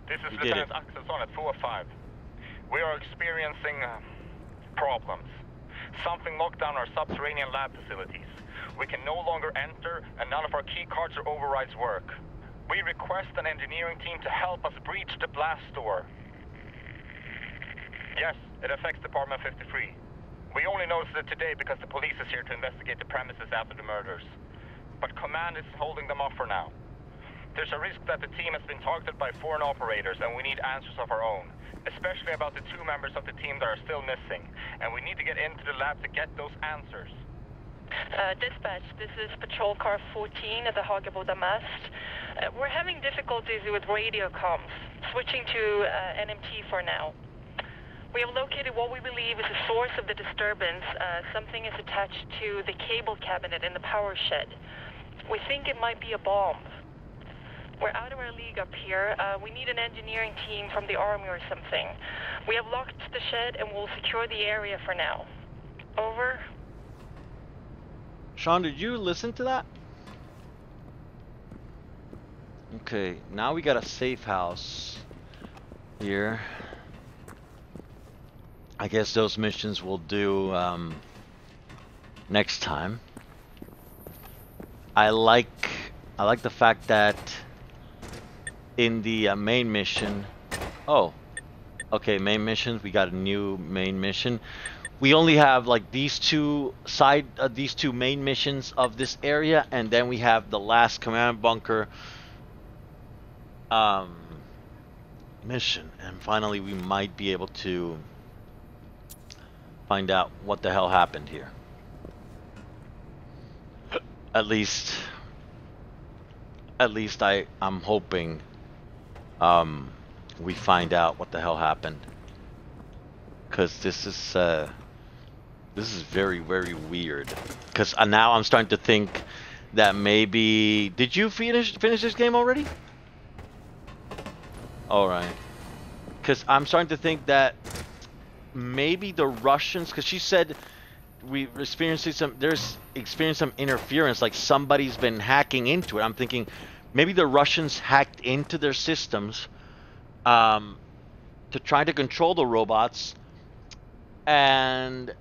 S2: This is
S1: You
S2: Lieutenant Axelsson at 405. We are experiencing uh, problems. Something locked down our subterranean lab facilities. We can no longer enter, and none of our key cards or overrides work. Request an engineering team to help us breach the blast door. Yes, it affects Department 53. We only noticed it today because the police is here to investigate the premises after the murders. But Command is holding them off for now. There's a risk that the team has been targeted by foreign operators and we need answers of our own. Especially about the two members of the team that are still missing. And we need to get into the lab to get those answers.
S3: Uh, dispatch, this is patrol car 14 at the Hagaboda mast. Uh, we're having difficulties with radio comms. Switching to uh, NMT for now. We have located what we believe is the source of the disturbance. Uh, something is attached to the cable cabinet in the power shed. We think it might be a bomb. We're out of our league up here. Uh, we need an engineering team from the army or something. We have locked the shed and we'll secure the area for now. Over.
S1: Sean, did you listen to that? Okay, now we got a safe house here. I guess those missions we'll do um, next time. I like I like the fact that in the uh, main mission, oh, okay, main missions. We got a new main mission. We only have like these two side, uh, these two main missions of this area, and then we have the last command bunker um, mission, and finally we might be able to find out what the hell happened here. At least, at least I, I'm hoping um, we find out what the hell happened. Cause this is uh, this is very very weird. Cause uh, now I'm starting to think that maybe did you finish finish this game already? All right. Cause I'm starting to think that maybe the Russians. Cause she said we experiencing some there's experienced some interference like somebody's been hacking into it i'm thinking maybe the russians hacked into their systems um, to try to control the robots and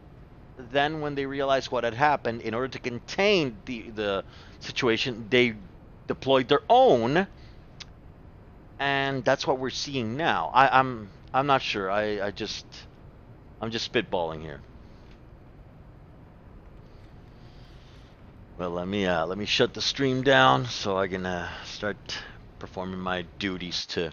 S1: then when they realized what had happened in order to contain the the situation they deployed their own and that's what we're seeing now. I, i'm i'm not sure. I i just i'm just spitballing here. Well, let me uh, let me shut the stream down so I can uh, start performing my duties to